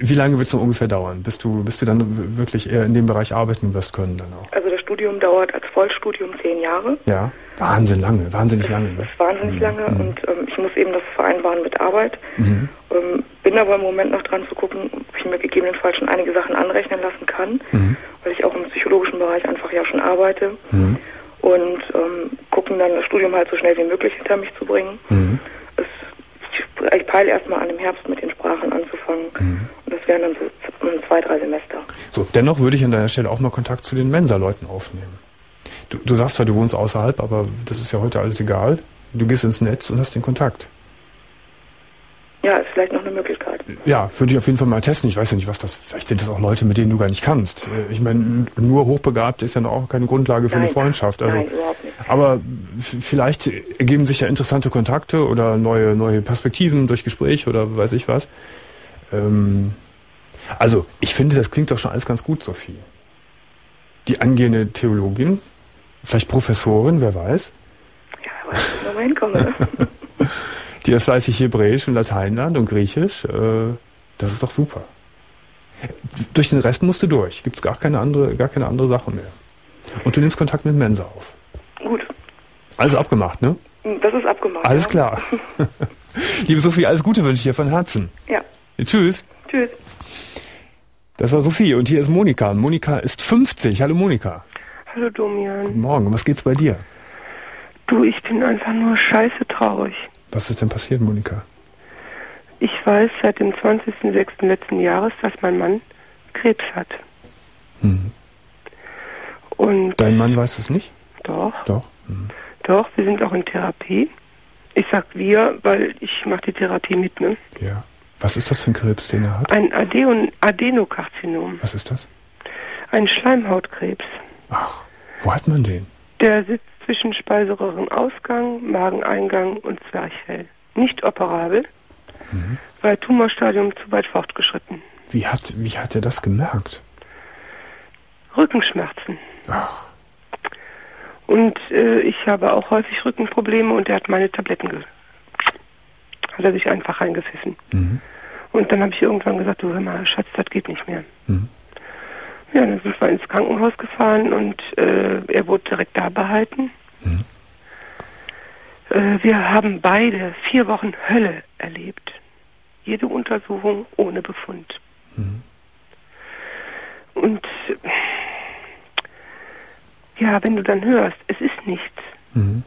wie lange wird es ungefähr dauern, bis du, bis du dann wirklich eher in dem Bereich arbeiten wirst können dann auch? Also Studium dauert als Vollstudium zehn Jahre. Ja, Wahnsinn lange, wahnsinnig lange. Das ist wahnsinnig mhm. lange mhm. und ähm, ich muss eben das vereinbaren mit Arbeit. Mhm. Ähm, bin aber im Moment noch dran zu gucken, ob ich mir gegebenenfalls schon einige Sachen anrechnen lassen kann, mhm. weil ich auch im psychologischen Bereich einfach ja schon arbeite. Mhm. Und ähm, gucken dann das Studium halt so schnell wie möglich hinter mich zu bringen. Ich peile erstmal an im Herbst mit den Sprachen anzufangen. Mhm. Und das wären dann so zwei, drei Semester. So, dennoch würde ich an deiner Stelle auch mal Kontakt zu den Mensa-Leuten aufnehmen. Du, du sagst zwar, du wohnst außerhalb, aber das ist ja heute alles egal. Du gehst ins Netz und hast den Kontakt. Ja, ist vielleicht noch eine Möglichkeit. Ja, würde ich auf jeden Fall mal testen. Ich weiß ja nicht, was das. Vielleicht sind das auch Leute, mit denen du gar nicht kannst. Äh, ich meine, nur hochbegabt ist ja noch auch keine Grundlage für nein, eine Freundschaft. Also, nein, überhaupt nicht. Aber vielleicht ergeben sich ja interessante Kontakte oder neue, neue Perspektiven durch Gespräch oder weiß ich was. Ähm, also, ich finde, das klingt doch schon alles ganz gut, Sophie. Die angehende Theologin, vielleicht Professorin, wer weiß. Ja, was ich nochmal hinkomme. die das fleißig Hebräisch und Latein lernt und Griechisch. Äh, das ist doch super. Durch den Rest musst du durch. Gibt es gar keine andere, gar keine andere Sache mehr. Und du nimmst Kontakt mit Mensa auf. Alles abgemacht, ne? Das ist abgemacht. Alles ja. klar. Liebe Sophie, alles Gute wünsche ich dir von Herzen. Ja. Tschüss. Tschüss. Das war Sophie und hier ist Monika. Monika ist 50. Hallo Monika. Hallo Domian. Guten Morgen. Was geht's bei dir? Du, ich bin einfach nur scheiße traurig. Was ist denn passiert, Monika? Ich weiß seit dem 20.06. letzten Jahres, dass mein Mann Krebs hat. Mhm. Und Dein Mann weiß es nicht? Doch. Doch. Mhm. Doch, wir sind auch in Therapie. Ich sag wir, weil ich mache die Therapie mit, ne? Ja. Was ist das für ein Krebs, den er hat? Ein Adeno Adenokarzinom. Was ist das? Ein Schleimhautkrebs. Ach, wo hat man den? Der sitzt zwischen Speiseröhrenausgang, Mageneingang und Zwerchfell. Nicht operabel, mhm. weil Tumorstadium zu weit fortgeschritten. Wie hat, wie hat er das gemerkt? Rückenschmerzen. Ach. Und äh, ich habe auch häufig Rückenprobleme und er hat meine Tabletten ge hat er sich einfach reingepfiffen. Mhm. Und dann habe ich irgendwann gesagt, du hör mal, Schatz, das geht nicht mehr. Mhm. Ja, dann sind wir ins Krankenhaus gefahren und äh, er wurde direkt da behalten. Mhm. Äh, wir haben beide vier Wochen Hölle erlebt. Jede Untersuchung ohne Befund. Mhm. Und ja, wenn du dann hörst, es ist nichts. Mhm.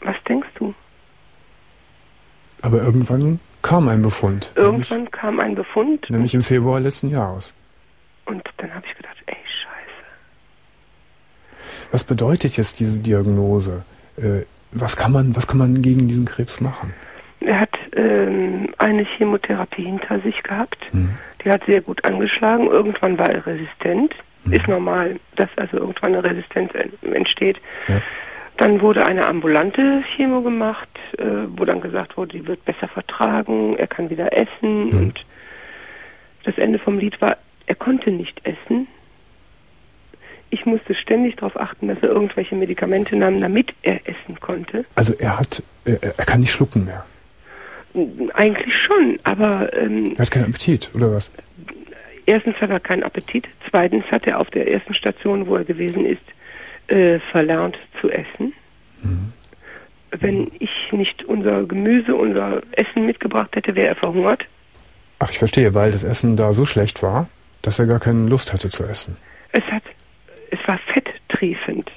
Was denkst du? Aber irgendwann kam ein Befund. Irgendwann nämlich, kam ein Befund. Nämlich im Februar letzten Jahres. Und dann habe ich gedacht, ey, scheiße. Was bedeutet jetzt diese Diagnose? Äh, was kann man, was kann man gegen diesen Krebs machen? Er hat ähm, eine Chemotherapie hinter sich gehabt. Mhm. Die hat sehr gut angeschlagen. Irgendwann war er resistent. Mhm. Ist normal, dass also irgendwann eine Resistenz entsteht. Ja. Dann wurde eine ambulante Chemo gemacht, äh, wo dann gesagt wurde, die wird besser vertragen, er kann wieder essen. Mhm. Und das Ende vom Lied war, er konnte nicht essen. Ich musste ständig darauf achten, dass er irgendwelche Medikamente nahm, damit er essen konnte. Also er hat, er, er kann nicht schlucken mehr. Eigentlich schon, aber ähm, Er hat keinen Appetit, oder was? Erstens hat er keinen Appetit, zweitens hat er auf der ersten Station, wo er gewesen ist, äh, verlernt zu essen. Wenn ich nicht unser Gemüse, unser Essen mitgebracht hätte, wäre er verhungert. Ach, ich verstehe, weil das Essen da so schlecht war, dass er gar keine Lust hatte zu essen. Es hat, es war fetttriefend.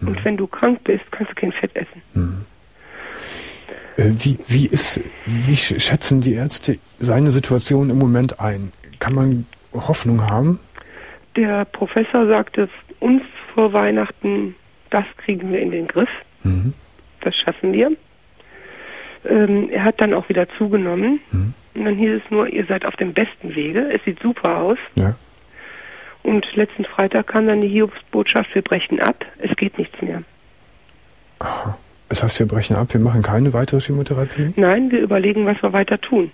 Und wenn du krank bist, kannst du kein Fett essen. Äh, wie, wie ist, wie sch- schätzen die Ärzte seine Situation im Moment ein? Kann man Hoffnung haben? Der Professor sagte uns vor Weihnachten, das kriegen wir in den Griff. Mhm. Das schaffen wir. Ähm, er hat dann auch wieder zugenommen. Und dann hieß es nur, ihr seid auf dem besten Wege. Es sieht super aus. Ja. Und letzten Freitag kam dann die Hiobsbotschaft, wir brechen ab. Es geht nichts mehr. Das heißt, wir brechen ab, wir machen keine weitere Chemotherapie? Nein, wir überlegen, was wir weiter tun.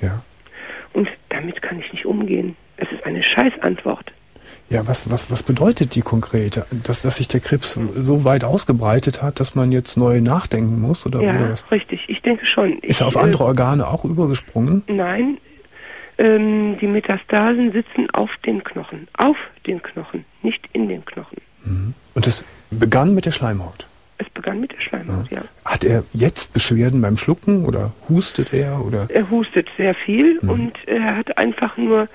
Ja. Und damit kann ich nicht umgehen. Es ist eine Scheißantwort. Ja, was, was, was bedeutet die konkret? Dass, dass sich der Krebs so weit ausgebreitet hat, dass man jetzt neu nachdenken muss? Oder, ja, oder was? richtig. Ich denke schon. Ist er auf äh, andere Organe auch übergesprungen? Nein, ähm, die Metastasen sitzen auf den Knochen. Auf den Knochen, nicht in den Knochen. Und es begann mit der Schleimhaut. Es begann mit der Schleimhaut, ja. Hat er jetzt Beschwerden beim Schlucken oder hustet er oder? Er hustet sehr viel und er hat einfach nur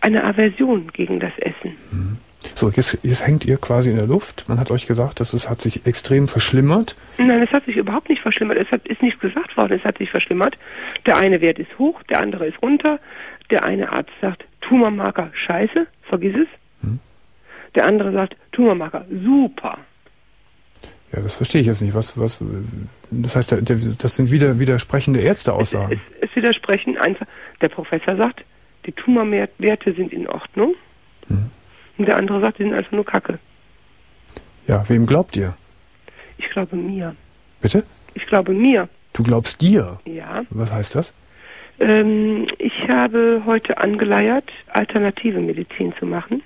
eine Aversion gegen das Essen. So, jetzt, jetzt hängt ihr quasi in der Luft. Man hat euch gesagt, dass es hat sich extrem verschlimmert. Nein, es hat sich überhaupt nicht verschlimmert. Es hat, ist nichts gesagt worden. Es hat sich verschlimmert. Der eine Wert ist hoch, der andere ist runter. Der eine Arzt sagt, Tumormarker, scheiße, vergiss es. Der andere sagt, Tumormarker, super. Ja, das verstehe ich jetzt nicht. Was, was, das heißt, das sind wieder widersprechende Ärzteaussagen. Es widersprechen einfach. Der Professor sagt, die Tumorwerte sind in Ordnung. Und der andere sagt, die sind einfach nur Kacke. Ja, wem glaubt ihr? Ich glaube mir. Bitte? Ich glaube mir. Du glaubst dir? Ja. Was heißt das? Ähm, ich habe heute angeleiert, alternative Medizin zu machen.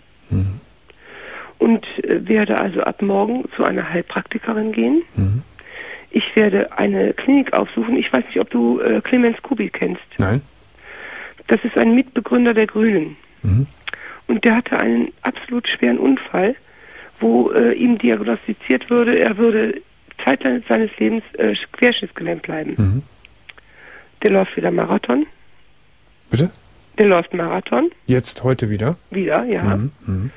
Und äh, werde also ab morgen zu einer Heilpraktikerin gehen. Ich werde eine Klinik aufsuchen. Ich weiß nicht, ob du äh, Clemens Kubi kennst. Nein? Das ist ein Mitbegründer der Grünen. Und der hatte einen absolut schweren Unfall, wo äh, ihm diagnostiziert würde, er würde zeitlang seines Lebens äh, querschnittsgelähmt bleiben. Der läuft wieder Marathon. Bitte? Der läuft Marathon. Jetzt, heute wieder? Wieder, ja. Mhm. Mhm.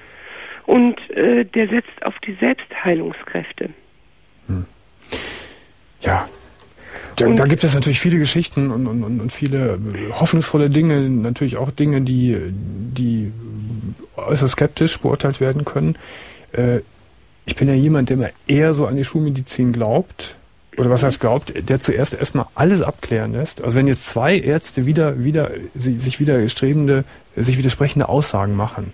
Und äh, der setzt auf die Selbstheilungskräfte. Ja. Da, da gibt es natürlich viele Geschichten und, und, und viele hoffnungsvolle Dinge, natürlich auch Dinge, die, die äußerst skeptisch beurteilt werden können. Äh, ich bin ja jemand, der mir eher so an die Schulmedizin glaubt, oder was heißt glaubt, der zuerst erstmal alles abklären lässt. Also wenn jetzt zwei Ärzte wieder, wieder, si- sich widerstrebende, sich widersprechende Aussagen machen,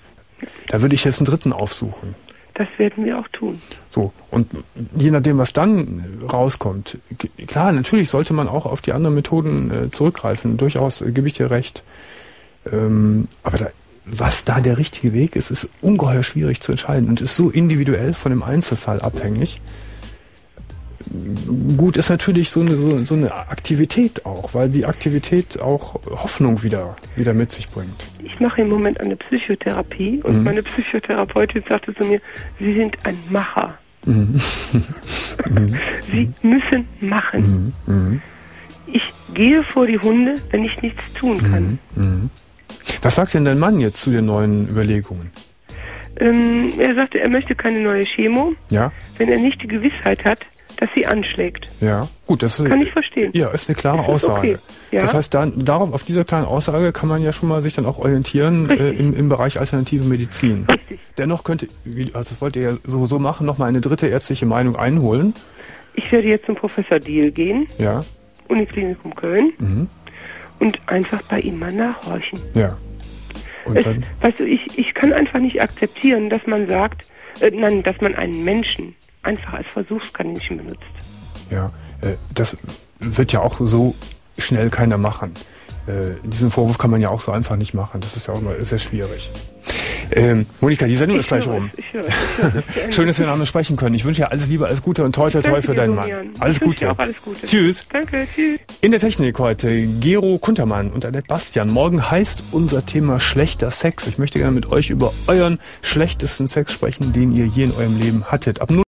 da würde ich jetzt einen dritten aufsuchen. Das werden wir auch tun. So, und je nachdem, was dann rauskommt, klar, natürlich sollte man auch auf die anderen Methoden äh, zurückgreifen. Durchaus äh, gebe ich dir recht. Ähm, aber da, was da der richtige Weg ist, ist ungeheuer schwierig zu entscheiden und ist so individuell von dem Einzelfall abhängig. Gut ist natürlich so eine, so, so eine Aktivität auch, weil die Aktivität auch Hoffnung wieder, wieder mit sich bringt. Ich mache im Moment eine Psychotherapie und Mhm. meine Psychotherapeutin sagte zu mir, Sie sind ein Macher. Mhm. Sie müssen machen. Mhm. Ich gehe vor die Hunde, wenn ich nichts tun kann. Mhm. Was sagt denn dein Mann jetzt zu den neuen Überlegungen? Ähm, er sagte, er möchte keine neue Chemo, Ja? wenn er nicht die Gewissheit hat, dass sie anschlägt. Ja, gut, das ist, Kann ich verstehen. ja, ist eine klare ist Aussage. okay. Ja. Das heißt, dann, darauf, auf dieser kleinen Aussage kann man ja schon mal sich dann auch orientieren äh, im, im Bereich alternative Medizin. Richtig. Dennoch könnte, wie, also das wollt ihr ja sowieso machen, nochmal eine dritte ärztliche Meinung einholen. Ich werde jetzt zum Professor Diel gehen, Ja, Uniklinikum Köln, Mhm. und einfach bei ihm mal nachhorchen. ja. Und Es, dann, weißt du, ich, ich kann einfach nicht akzeptieren, dass man sagt, äh, nein, dass man einen Menschen einfach als Versuchskaninchen benutzt. ja, äh, das wird ja auch so schnell keiner machen. Äh, diesen Vorwurf kann man ja auch so einfach nicht machen. Das ist ja auch immer sehr schwierig. Ähm, Monika, die Sendung Ich ist gleich höre rum. ich höre ich höre es. Schön, dass wir miteinander sprechen können. Ich wünsche dir alles Liebe, alles Gute und toi toi toi für deinen Mann. Alles Gute. auch alles Gute. Tschüss. Danke, tschüss. In der Technik heute Gero Kuntermann und Annette Bastian. Morgen heißt unser Thema schlechter Sex. Ich möchte gerne mit euch über euren schlechtesten Sex sprechen, den ihr je in eurem Leben hattet. Ab